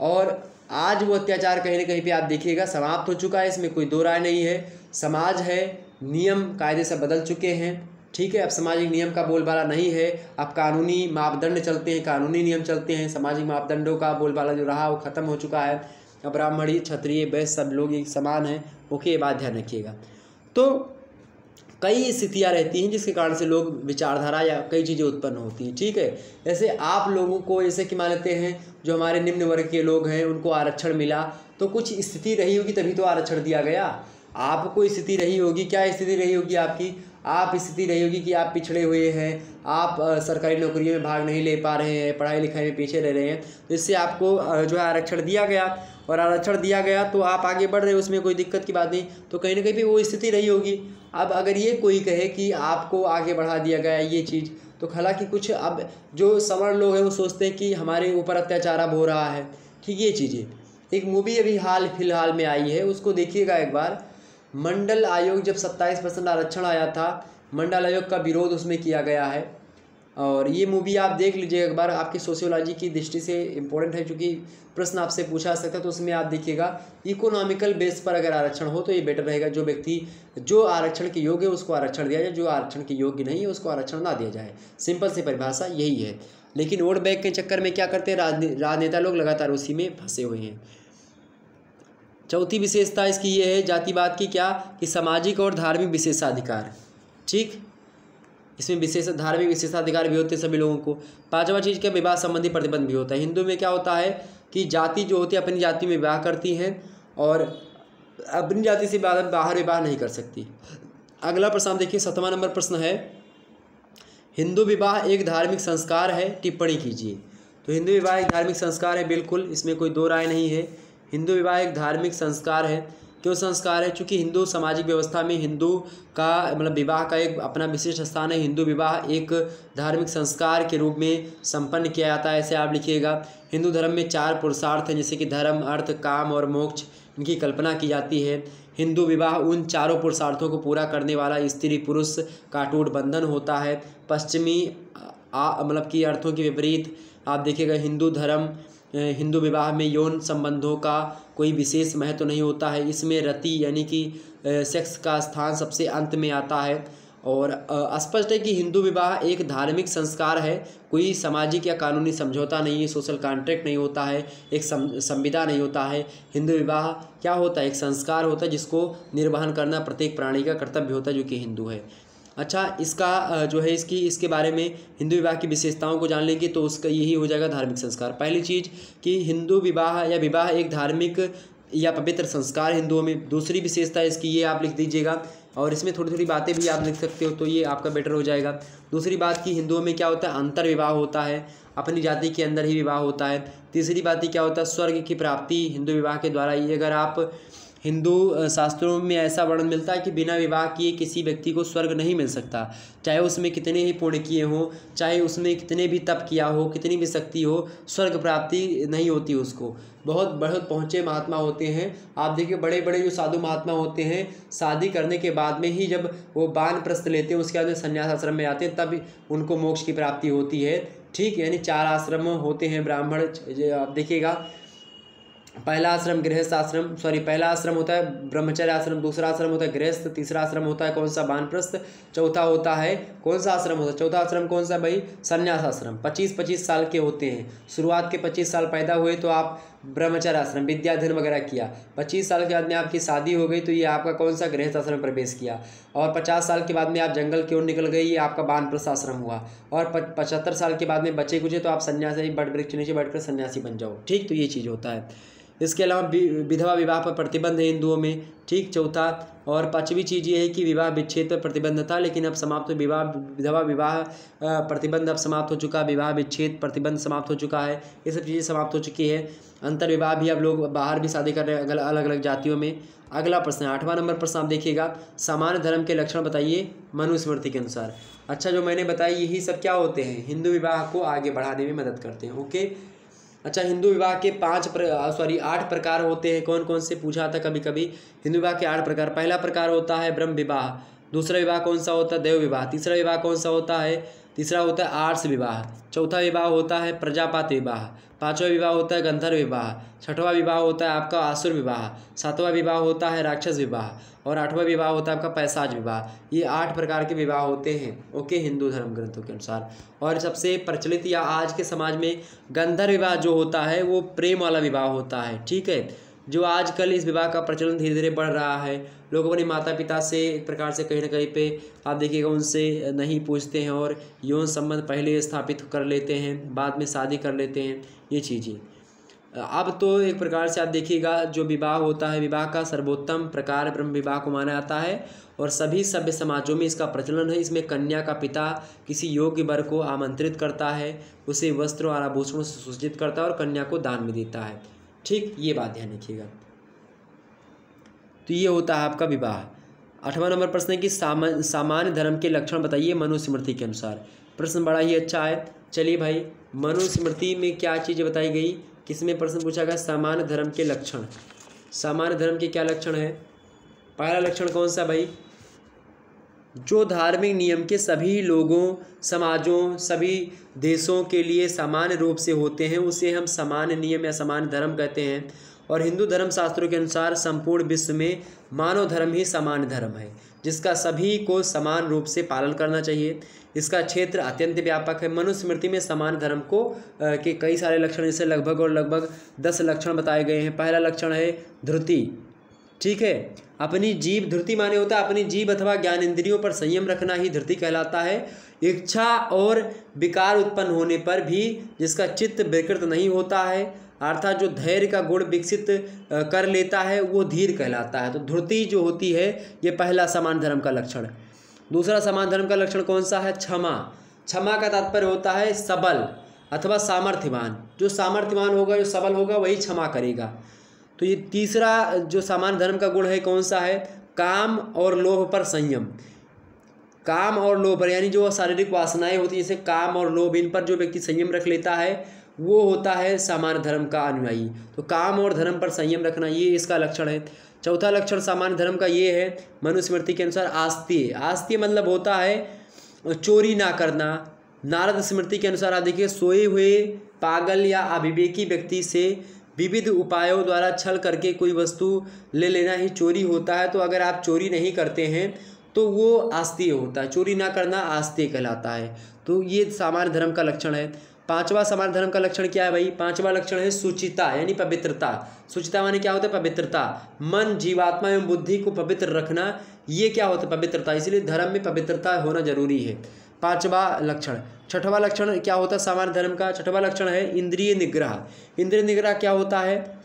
और आज वो अत्याचार कहीं ना कहीं पे आप देखिएगा, समाप्त हो चुका है, इसमें कोई दो राय नहीं है। समाज है, नियम, कायदे से बदल चुके हैं, ठीक है? अब सामाजिक नियम का बोलबाला नहीं है। अब कानूनी मापदंड चलते हैं, कानूनी नियम चलते हैं, सामाजिक मापदंडों का बोलबाला जो रहा, वो ख़त्म हो चुका है। ब्राह्मणी, क्षत्रिय वैश्य सब लोग एक समान हैं, ओके, ये बात ध्यान रखिएगा। तो कई स्थितियाँ रहती हैं जिसके कारण से लोग विचारधारा या कई चीज़ें उत्पन्न होती हैं, ठीक है? जैसे आप लोगों को, जैसे कि मान लेते हैं, जो हमारे निम्न वर्ग के लोग हैं, उनको आरक्षण मिला तो कुछ स्थिति रही होगी तभी तो आरक्षण दिया गया। आपको स्थिति रही होगी, क्या स्थिति रही होगी आपकी? आप स्थिति रही होगी कि आप पिछड़े हुए हैं, आप सरकारी नौकरियों में भाग नहीं ले पा रहे हैं पढ़ाई लिखाई में पीछे रह रहे हैं तो इससे आपको जो है आरक्षण दिया गया। और आरक्षण दिया गया तो आप आगे बढ़ रहे हो, उसमें कोई दिक्कत की बात नहीं। तो कहीं ना कहीं भी वो स्थिति रही होगी। अब अगर ये कोई कहे कि आपको आगे बढ़ा दिया गया ये चीज़ तो हालाँकि कुछ अब जो सवर्ण लोग हैं, वो सोचते हैं कि हमारे ऊपर अत्याचार अब हो रहा है। ठीक ये चीज़ें। एक मूवी अभी हाल, फ़िलहाल में आई है, उसको देखिएगा एक बार। मंडल आयोग जब सत्ताईस परसेंट आरक्षण आया था, मंडल आयोग का विरोध उसमें किया गया है। और ये मूवी आप देख लीजिए एक बार आपकी सोशियोलॉजी की दृष्टि से इम्पोर्टेंट है क्योंकि प्रश्न आपसे पूछा सकता है तो उसमें आप देखिएगा इकोनॉमिकल बेस पर अगर आरक्षण हो तो ये बेटर रहेगा, जो व्यक्ति, जो आरक्षण के योग्य है, उसको आरक्षण दिया जाए, जो आरक्षण के योग्य नहीं है, उसको आरक्षण ना दिया जाए। सिंपल सी परिभाषा यही है। लेकिन वोट बैंक के चक्कर में क्या करते हैं राजनेता लोग लगातार उसी में फंसे हुए हैं। चौथी विशेषता इसकी ये है, जातिवाद की क्या? कि सामाजिक और धार्मिक विशेषाधिकार। ठीक? इसमें विशेष धार्मिक विशेषाधिकार भी होते हैं सभी लोगों को। पांचवा चीज़ क्या? विवाह संबंधी प्रतिबंध भी होता है। हिंदू में क्या होता है कि जाति जो होती है, अपनी जाति में विवाह करती हैं और अपनी जाति से बाहर विवाह नहीं कर सकती। अगला प्रश्न देखिए, सतवा नंबर प्रश्न है। हिंदू विवाह एक धार्मिक संस्कार है, टिप्पणी कीजिए। तो हिंदू विवाह एक धार्मिक संस्कार है, बिल्कुल, इसमें कोई दो राय नहीं है। हिंदू विवाह एक धार्मिक संस्कार है क्यों संस्कार है, चूँकि हिंदू सामाजिक व्यवस्था में हिंदू का मतलब विवाह का एक अपना विशिष्ट स्थान है, हिंदू विवाह एक धार्मिक संस्कार के रूप में संपन्न किया जाता है, ऐसे आप लिखिएगा। हिंदू धर्म में चार पुरुषार्थ हैं, जैसे कि धर्म, अर्थ, काम और मोक्ष, इनकी कल्पना की जाती है। हिंदू विवाह उन चारों पुरुषार्थों को पूरा करने वाला स्त्री पुरुष का टूट बंधन होता है। पश्चिमी मतलब कि अर्थों के विपरीत, आप देखिएगा, हिंदू धर्म हिंदू विवाह में यौन संबंधों का कोई विशेष महत्व नहीं होता है। इसमें रति यानी कि सेक्स का स्थान सबसे अंत में आता है। और स्पष्ट है कि हिंदू विवाह एक धार्मिक संस्कार है। कोई सामाजिक या कानूनी समझौता नहीं है, सोशल कॉन्ट्रैक्ट नहीं होता है, एक संविदा नहीं होता है। हिंदू विवाह क्या होता है? एक संस्कार होता है जिसको निर्वहन करना प्रत्येक प्राणी का कर्तव्य होता है जो कि हिंदू है। अच्छा इसका जो है इसकी, इसके बारे में हिंदू विवाह की विशेषताओं को जान लेंगे तो उसका यही हो जाएगा धार्मिक संस्कार। पहली चीज़ कि हिंदू विवाह या विवाह एक धार्मिक या पवित्र संस्कार हिंदुओं में। दूसरी विशेषता इसकी ये आप लिख दीजिएगा और इसमें थोड़ी थोड़ी बातें भी आप लिख सकते हो तो ये आपका बेटर हो जाएगा। दूसरी बात कि हिंदुओं में क्या होता है? अंतर विवाह होता है, अपनी जाति के अंदर ही विवाह होता है। तीसरी बात ही क्या होता है? स्वर्ग की प्राप्ति हिंदू विवाह के द्वारा। ये अगर आप हिंदू शास्त्रों में ऐसा वर्णन मिलता है कि बिना विवाह किए किसी व्यक्ति को स्वर्ग नहीं मिल सकता। चाहे उसमें कितने ही पुण्य किए हों, चाहे उसमें कितने भी तप किया हो, कितनी भी शक्ति हो, स्वर्ग प्राप्ति नहीं होती उसको। बहुत बहुत पहुँचे महात्मा होते हैं। आप देखिए बड़े बड़े जो साधु महात्मा होते हैं, शादी करने के बाद में ही जब वो बान प्रस्त लेते हैं, उसके बाद में संन्यास आश्रम में आते हैं, तब उनको मोक्ष की प्राप्ति होती है। ठीक, यानी चार आश्रम होते हैं ब्राह्मण आप देखिएगा पहला आश्रम, गृहस्थ आश्रम सॉरी पहला आश्रम होता है ब्रह्मचर्य आश्रम, दूसरा आश्रम होता है गृहस्थ, तीसरा आश्रम होता है कौन सा? बानप्रस्थ, चौथा होता है कौन सा आश्रम होता है? चौथा आश्रम कौन सा भाई? संन्यास आश्रम। पच्चीस पच्चीस साल के होते हैं। शुरुआत के पच्चीस साल पैदा हुए तो आप ब्रह्मचर्य आश्रम, विद्याधन वगैरह किया। पच्चीस साल के बाद में आपकी शादी हो गई तो ये आपका कौन सा? गृहस्थ आश्रम प्रवेश किया। और पचास साल के बाद में आप जंगल की ओर निकल गई ये आपका बानप्रस्थ आश्रम हुआ। और पचहत्तर साल के बाद में बचे कुछ तो आप सन्यासी, बट वृक्ष नीचे बैठकर सन्यासी बन जाओ। ठीक तो ये चीज़ होता है। इसके अलावा विधवा विवाह पर प्रतिबंध है हिंदुओं में, ठीक चौथा और पांचवी चीज़ ये है कि विवाह विच्छेद पर प्रतिबंध था, लेकिन अब समाप्त विवाह, विधवा विवाह प्रतिबंध अब समाप्त हो चुका, विवाह विच्छेद प्रतिबंध समाप्त हो चुका है, ये सब चीज़ें समाप्त हो चुकी है। अंतर विवाह भी अब लोग बाहर भी शादी कर रहे हैं अलग अलग जातियों में। अगला प्रश्न आठवां नंबर प्रश्न आप देखिएगा सामान्य धर्म के लक्षण बताइए मनुस्मृति के अनुसार। अच्छा जो मैंने बताया, यही सब क्या होते हैं? हिंदू विवाह को आगे बढ़ाने में मदद करते हैं, ओके? अच्छा हिंदू विवाह के पाँच सॉरी आठ प्रकार होते हैं। कौन कौन से? पूछा था कभी कभी हिंदू विवाह के आठ प्रकार। पहला प्रकार होता है ब्रह्म विवाह। दूसरा विवाह कौन सा होता? है देव विवाह। तीसरा विवाह कौन सा होता है? तीसरा होता है आर्स विवाह। चौथा विवाह होता है प्रजापात विवाह। पांचवा विवाह होता है गंधर्व विवाह। छठवां विवाह होता है आपका आसुर विवाह। सातवां विवाह होता है राक्षस विवाह। और आठवां विवाह होता है आपका पैसाज विवाह। ये आठ प्रकार के विवाह होते हैं, ओके, हिंदू धर्म ग्रंथों के अनुसार। और सबसे प्रचलित या आज के समाज में गंधर्व विवाह जो होता है, वो प्रेम वाला विवाह होता है, ठीक है? जो आजकल इस विवाह का प्रचलन धीरे धीरे बढ़ रहा है। लोग अपने माता पिता से एक प्रकार से कहीं ना कहीं पे, आप देखिएगा, उनसे नहीं पूछते हैं और यौन संबंध पहले स्थापित कर लेते हैं, बाद में शादी कर लेते हैं, ये चीज़ें। अब तो एक प्रकार से आप देखिएगा, जो विवाह होता है, विवाह का सर्वोत्तम प्रकार ब्रह्म विवाह को माना जाता है और सभी सभ्य समाजों में इसका प्रचलन है। इसमें कन्या का पिता किसी योग्य वर को आमंत्रित करता है, उसे वस्त्र और आभूषणों से सूचित करता है और कन्या को दान में देता है। ठीक ये बात ध्यान रखिएगा। तो ये होता है आपका विवाह। आठवां नंबर प्रश्न है कि सामान्य सामान्य धर्म के लक्षण बताइए मनुस्मृति के अनुसार। प्रश्न बड़ा ही अच्छा है। चलिए भाई, मनुस्मृति में क्या चीज़ें बताई गई? किसमें प्रश्न पूछा गया? सामान्य धर्म के लक्षण। सामान्य धर्म के क्या लक्षण है? पहला लक्षण कौन सा भाई? जो धार्मिक नियम के सभी लोगों, समाजों, सभी देशों के लिए समान रूप से होते हैं, उसे हम समान नियम या समान धर्म कहते हैं। और हिंदू धर्म शास्त्रों के अनुसार संपूर्ण विश्व में मानव धर्म ही समान धर्म है, जिसका सभी को समान रूप से पालन करना चाहिए। इसका क्षेत्र अत्यंत व्यापक है। मनुस्मृति में समान धर्म को के कई सारे लक्षण जैसे लगभग और लगभग दस लक्षण बताए गए हैं। पहला लक्षण है ध्रुति ठीक है? अपनी जीव, धृति माने होता है अपनी जीव अथवा ज्ञान इंद्रियों पर संयम रखना ही धृति कहलाता है। इच्छा और विकार उत्पन्न होने पर भी जिसका चित्त विकृत नहीं होता है, अर्थात जो धैर्य का गुण विकसित कर लेता है, वो धीर कहलाता है। तो धृति जो होती है, ये पहला समान धर्म का लक्षण दूसरा समान धर्म का लक्षण कौन सा है? क्षमा। क्षमा का तात्पर्य होता है सबल अथवा सामर्थ्यवान। जो सामर्थ्यवान होगा, जो सबल होगा, वही क्षमा करेगा। तो ये तीसरा जो सामान्य धर्म का गुण है, कौन सा है? काम और लोभ पर संयम। काम और लोभ पर, यानी जो शारीरिक वासनाएँ होती है, जैसे काम और लोभ, इन पर जो व्यक्ति संयम रख लेता है, वो होता है सामान्य धर्म का अनुयायी। तो काम और धर्म पर संयम रखना, ये इसका लक्षण है। चौथा लक्षण सामान्य धर्म का ये है, मनुस्मृति के अनुसार आस्तीय। आस्तीय मतलब होता है, चोरी ना करना। नारद स्मृति के अनुसार आप देखिए, सोए हुए, पागल या अभिवेकी व्यक्ति से विविध उपायों द्वारा छल करके कोई वस्तु ले लेना ही चोरी होता है तो अगर आप चोरी नहीं करते हैं तो वो आस्तीय होता है। चोरी ना करना आस्तीय कहलाता है। तो ये सामान्य धर्म का लक्षण है। पांचवा समान धर्म का लक्षण क्या है भाई? पांचवा लक्षण है सुचिता, यानी पवित्रता। सुचिता माने क्या होता है? पवित्रता। मन, जीवात्मा एवं बुद्धि को पवित्र रखना, ये क्या होता है? पवित्रता। इसलिए धर्म में पवित्रता होना ज़रूरी है। पांचवा लक्षण। छठवा लक्षण क्या होता है? सामान्य धर्म का। छठवा लक्षण है इंद्रिय निग्रह। इंद्रिय निग्रह क्या होता है?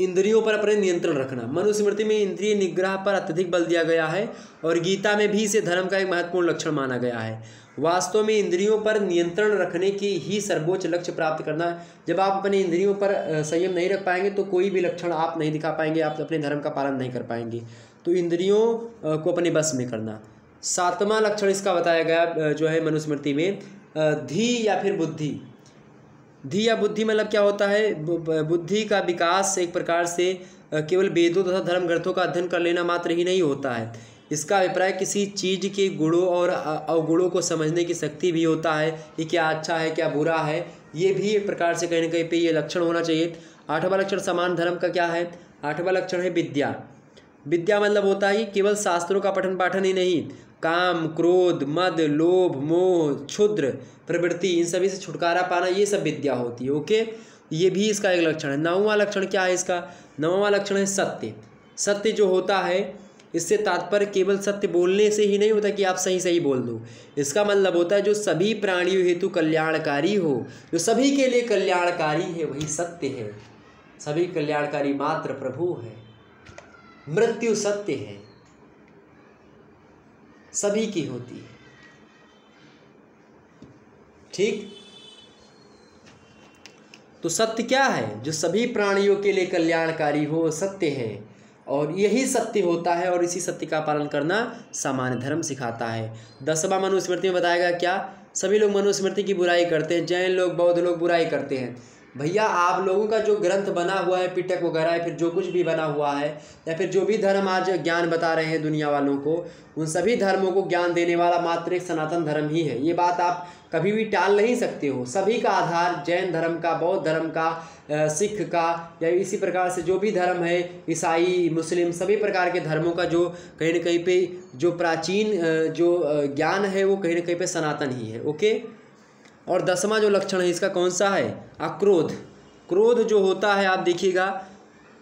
इंद्रियों पर अपने नियंत्रण रखना। मनुस्मृति में इंद्रिय निग्रह पर अत्यधिक बल दिया गया है और गीता में भी इसे धर्म का एक महत्वपूर्ण लक्षण माना गया है। वास्तव में इंद्रियों पर नियंत्रण रखने की ही सर्वोच्च लक्ष्य प्राप्त करना है। जब आप अपने इंद्रियों पर संयम नहीं रख पाएँगे तो कोई भी लक्षण आप नहीं दिखा पाएँगे, आप अपने धर्म का पालन नहीं कर पाएँगे। तो इंद्रियों को अपने बस में करना। सातवां लक्षण इसका बताया गया जो है मनुस्मृति में धी या फिर बुद्धि। धी या बुद्धि मतलब क्या होता है? बुद्धि का विकास एक प्रकार से केवल वेदों तथा धर्म ग्रंथों का अध्ययन कर लेना मात्र ही नहीं होता है। इसका अभिप्राय किसी चीज़ के गुणों और अवगुणों को समझने की शक्ति भी होता है कि क्या अच्छा है, क्या बुरा है। ये भी एक प्रकार से कहीं ना कहीं पे ये लक्षण होना चाहिए। आठवां लक्षण समान धर्म का क्या है? आठवां लक्षण है विद्या। विद्या मतलब होता है कि केवल शास्त्रों का पठन पाठन ही नहीं। काम, क्रोध, मद, लोभ, मोह, क्षुद्र, प्रवृत्ति, इन सभी से छुटकारा पाना, ये सब विद्या होती है, ओके? ये भी इसका एक लक्षण है। नौवां लक्षण क्या है इसका? नौवां लक्षण है सत्य। सत्य जो होता है इससे तात्पर्य केवल सत्य बोलने से ही नहीं होता कि आप सही सही बोल दो। इसका मतलब होता है जो सभी प्राणियों हेतु कल्याणकारी हो, जो सभी के लिए कल्याणकारी है, वही सत्य है। सभी कल्याणकारी मात्र प्रभु है। मृत्यु सत्य है। सभी की होती है। ठीक? तो सत्य क्या है? जो सभी प्राणियों के लिए कल्याणकारी हो सत्य है। और यही सत्य होता है और इसी सत्य का पालन करना सामान्य धर्म सिखाता है। दसवा मनुस्मृति में बताएगा क्या? सभी लोग मनुस्मृति की बुराई करते हैं, जैन लोग, बौद्ध लोग बुराई करते हैं। भैया, आप लोगों का जो ग्रंथ बना हुआ है पिटक वगैरह, या फिर जो कुछ भी बना हुआ है, या फिर जो भी धर्म आज ज्ञान बता रहे हैं दुनिया वालों को, उन सभी धर्मों को ज्ञान देने वाला मात्र एक सनातन धर्म ही है। ये बात आप कभी भी टाल नहीं सकते हो। सभी का आधार जैन धर्म का, बौद्ध धर्म का सिख का या इसी प्रकार से जो भी धर्म है, ईसाई, मुस्लिम सभी प्रकार के धर्मों का जो कहीं ना कहीं पे जो प्राचीन जो ज्ञान है, वो कहीं ना कहीं पे सनातन ही है, ओके? और दसवां जो लक्षण है, इसका कौन सा है? अक्रोध। क्रोध जो होता है, आप देखिएगा,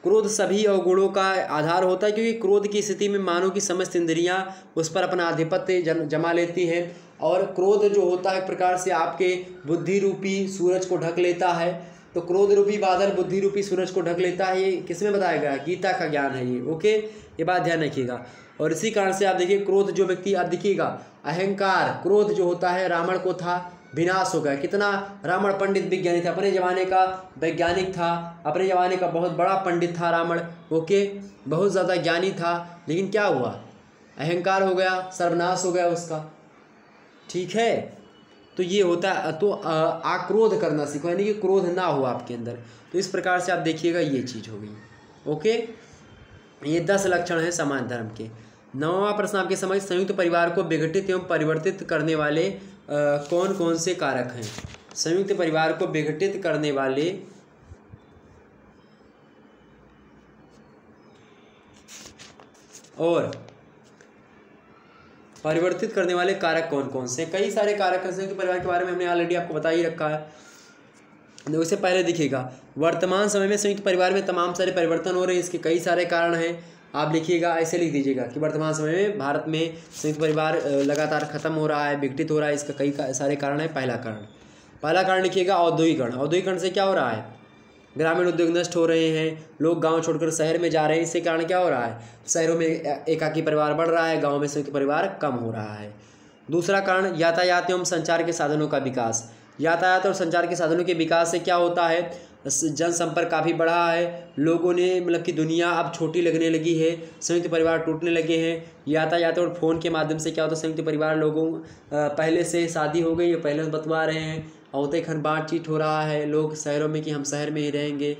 क्रोध सभी अवगुणों का आधार होता है, क्योंकि क्रोध की स्थिति में मानव की समस्त इंद्रियाँ उस पर अपना आधिपत्य जमा लेती हैं, और क्रोध जो होता है, एक प्रकार से आपके बुद्धि रूपी सूरज को ढक लेता है तो क्रोध रूपी बादल, बुद्धि रूपी सूरज को ढक लेता है, ये किसमें बताया गया? गीता का ज्ञान है ये, ओके? ये बात ध्यान रखिएगा। और इसी कारण से आप देखिए, क्रोध जो व्यक्ति, आप देखिएगा, अहंकार, क्रोध जो होता है, रावण को था, विनाश हो गया। कितना रावण पंडित विज्ञानी था, अपने ज़माने का वैज्ञानिक था, अपने ज़माने का बहुत बड़ा पंडित था रावण, ओके? बहुत ज़्यादा ज्ञानी था, लेकिन क्या हुआ? अहंकार हो गया, सर्वनाश हो गया उसका। ठीक है? तो ये होता है तो आक्रोध करना सीखो यानी कि क्रोध ना हो आपके अंदर। तो इस प्रकार से आप देखिएगा ये चीज़ हो गई। ओके? ये दस लक्षण हैं समान धर्म के। नौवा प्रश्न आपके समझ संयुक्त परिवार को विघटित एवं परिवर्तित करने वाले आ, कौन कौन से कारक हैं? संयुक्त परिवार को विघटित करने वाले और परिवर्तित करने वाले कारक कौन कौन से कई सारे कारक हैं संयुक्त परिवार के बारे में हमने ऑलरेडी आपको बता ही रखा है। देखो, इससे पहले दिखेगा, वर्तमान समय में संयुक्त परिवार में तमाम सारे परिवर्तन हो रहे हैं, इसके कई सारे कारण हैं। आप लिखिएगा, ऐसे लिख दीजिएगा कि वर्तमान समय में भारत में संयुक्त परिवार लगातार खत्म हो रहा है, विघटित हो रहा है, इसका कई सारे कारण है। पहला कारण पहला कारण लिखिएगा, औद्योगिकरण। औद्योगिकरण से क्या हो रहा है? ग्रामीण उद्योग नष्ट हो रहे हैं, लोग गाँव छोड़कर शहर में जा रहे हैं, इससे कारण क्या हो रहा है? शहरों में एकाकी परिवार बढ़ रहा है, गाँव में संयुक्त परिवार कम हो रहा है। दूसरा कारण, यातायात एवं संचार के साधनों का विकास। यातायात और संचार के साधनों के विकास से क्या होता है? जनसंपर्क काफ़ी बढ़ा है, लोगों ने मतलब कि दुनिया अब छोटी लगने लगी है, संयुक्त परिवार टूटने लगे हैं। यातायात और फ़ोन के माध्यम से क्या होता है? संयुक्त परिवार लोगों पहले से शादी हो गई है पहले बतवा रहे हैं औते खन बातचीत हो रहा है। लोग शहरों में कि हम शहर में ही रहेंगे।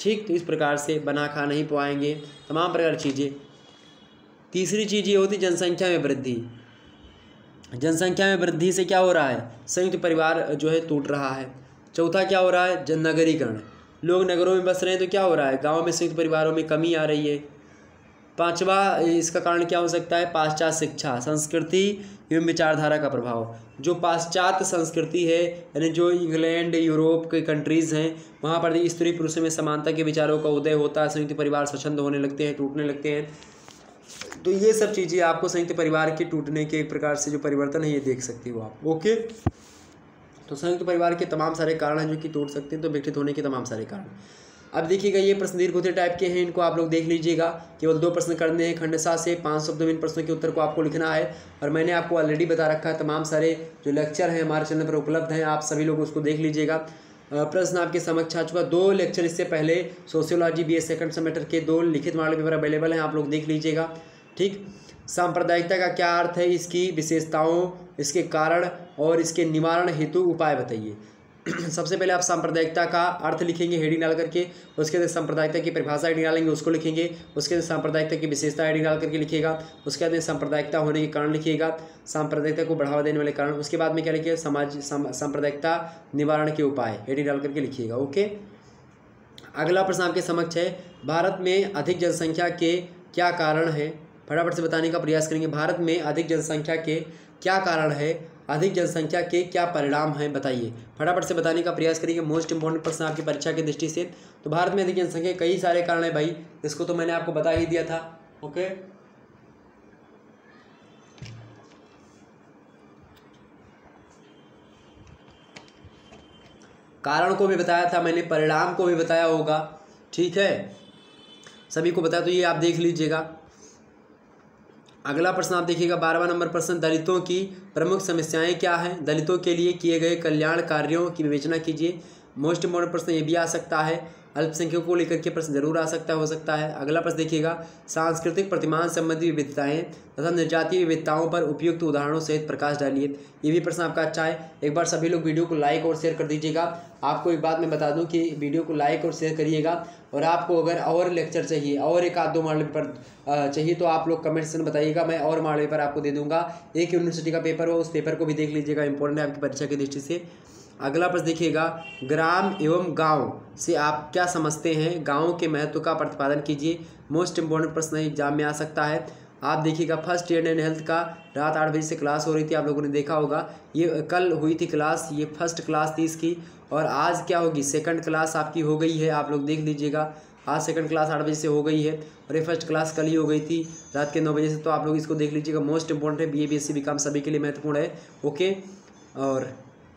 ठीक तो इस प्रकार से बना खा नहीं पाएँगे। तमाम प्रकार चीज़ें। तीसरी चीज़ ये होती जनसंख्या में वृद्धि। जनसंख्या में वृद्धि से क्या हो रहा है? संयुक्त परिवार जो है, टूट रहा है। चौथा क्या हो रहा है? जन नगरीकरण लोग नगरों में बस रहे हैं तो क्या हो रहा है? गाँव में संयुक्त परिवारों में कमी आ रही है। पांचवा, इसका कारण क्या हो सकता है? पाश्चात्य शिक्षा, संस्कृति एवं विचारधारा का प्रभाव। जो पाश्चात्य संस्कृति है, यानी जो इंग्लैंड, यूरोप के कंट्रीज़ हैं, वहाँ पर स्त्री पुरुषों में समानता के विचारों का उदय होता है, संयुक्त परिवार स्वच्छंद होने लगते हैं, टूटने लगते हैं। तो ये सब चीज़ें आपको संयुक्त परिवार के टूटने के एक प्रकार से जो परिवर्तन है, ये देख सकते हो आप। ओके? तो संयुक्त परिवार के तमाम सारे कारण हैं जो कि टूट सकते हैं तो विकसित होने के तमाम सारे कारण। अब देखिएगा ये प्रश्न दीर्घ टाइप के हैं, इनको आप लोग देख लीजिएगा केवल दो प्रश्न करने हैं खंडसा से पाँच शब्द इन प्रश्नों के उत्तर को आपको लिखना है। और मैंने आपको ऑलरेडी बता रखा है, तमाम सारे जो लेक्चर हैं हमारे चैनल पर उपलब्ध हैं, आप सभी लोग उसको देख लीजिएगा। प्रश्न आपके समक्ष आ चुका, दो लेक्चर इससे पहले sociology B A second semester के दो लिखित मॉडल पेपर अवेलेबल हैं, आप लोग देख लीजिएगा, ठीक? सांप्रदायिकता का क्या अर्थ है, इसकी विशेषताओं, इसके कारण और इसके निवारण हेतु उपाय बताइए। सबसे पहले आप सांप्रदायिकता का अर्थ लिखेंगे हेडिंग डाल करके, उसके बाद सांप्रदायिकता की परिभाषा हेडिंग डालेंगे, उसको लिखेंगे, उसके बाद सांप्रदायिकता की विशेषता हेडिंग डाल करके लिखिएगा उसके में सांप्रदायिकता होने के कारण लिखिएगा सांप्रदायिकता को बढ़ावा देने वाले कारण, उसके बाद में क्या लिखिएगा समाज सांप्रदायिकता निवारण के उपाय हेडिंग डाल करके लिखिएगा, ओके? अगला प्रश्न आपके समक्ष है, भारत में अधिक जनसंख्या के क्या कारण है? फटाफट से बताने का प्रयास करेंगे, भारत में अधिक जनसंख्या के क्या कारण है? अधिक जनसंख्या के क्या परिणाम हैं, बताइए। फटाफट से बताने का प्रयास करेंगे मोस्ट इंपॉर्टेंट प्रश्न आपकी परीक्षा की दृष्टि से। तो भारत में अधिक जनसंख्या कई सारे कारण है भाई, इसको तो मैंने आपको बता ही दिया था ओके कारण को भी बताया था मैंने, परिणाम को भी बताया होगा, ठीक है? सभी को बताया तो ये आप देख लीजिएगा। अगला प्रश्न आप देखिएगा, बारहवा नंबर प्रश्न, दलितों की प्रमुख समस्याएँ क्या हैं? दलितों के लिए किए गए कल्याण कार्यों की विवेचना कीजिए। मोस्ट इम्पोर्टेंट प्रश्न ये भी आ सकता है। अल्पसंख्यकों को लेकर के प्रश्न ज़रूर आ सकता हो सकता है। अगला प्रश्न देखिएगा। सांस्कृतिक प्रतिमान संबंधी विविधताएँ तथा निर्जातीय विविधताओं पर उपयुक्त उदाहरणों सहित प्रकाश डालिए। ये भी प्रश्न आपका अच्छा है। एक बार सभी लोग वीडियो को लाइक और शेयर कर दीजिएगा। आपको एक बात मैं बता दूँ कि वीडियो को लाइक और शेयर करिएगा। और आपको अगर और लेक्चर चाहिए, और एक आध दो मॉडल पेपर चाहिए तो आप लोग कमेंट सेक्शन बताइएगा। मैं और मॉडल पेपर आपको दे दूँगा। एक यूनिवर्सिटी का पेपर हो, उस पेपर को भी देख लीजिएगा। इंपॉर्टेंट है आपकी परीक्षा की दृष्टि से। अगला प्रश्न देखिएगा, ग्राम एवं गाँव से आप क्या समझते हैं? गाँव के महत्व का प्रतिपादन कीजिए। मोस्ट इंपॉर्टेंट प्रश्न एग्ज़ाम में आ सकता है। आप देखिएगा फ़र्स्ट ईयर एंड हेल्थ का रात आठ बजे से क्लास हो रही थी, आप लोगों ने देखा होगा। ये कल हुई थी क्लास ये फ़र्स्ट क्लास थी इसकी। और आज क्या होगी? सेकंड क्लास आपकी हो गई है, आप लोग देख लीजिएगा। आज सेकंड क्लास आठ बजे से हो गई है और ये फ़र्स्ट क्लास कल ही हो गई थी। रात के नौ बजे से तो आप लोग इसको देख लीजिएगा। मोस्ट इंपॉर्टेंट है B A B S C सभी के लिए महत्वपूर्ण है। ओके और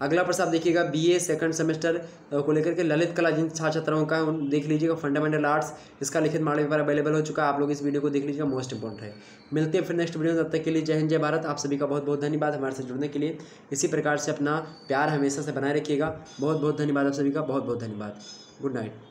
अगला प्रश्न आप देखिएगा बी ए सेकंड सेमेस्टर को लेकर के ललित कला जिन छात्र छात्राओं का, उन देख लीजिएगा फंडामेंटल आर्ट्स इसका लिखित मॉडल पेपर अवेलेबल हो चुका है, आप लोग इस वीडियो को देख लीजिएगा मोस्ट इंपॉर्टेंट है। मिलते हैं फिर नेक्स्ट वीडियो तब तक के लिए जय हिंद, जय भारत, आप सभी का बहुत बहुत धन्यवाद हमारे से जुड़ने के लिए। इसी प्रकार से अपना प्यार हमेशा से बनाए रखिएगा बहुत बहुत धन्यवाद आप सभी का बहुत बहुत धन्यवाद। Good night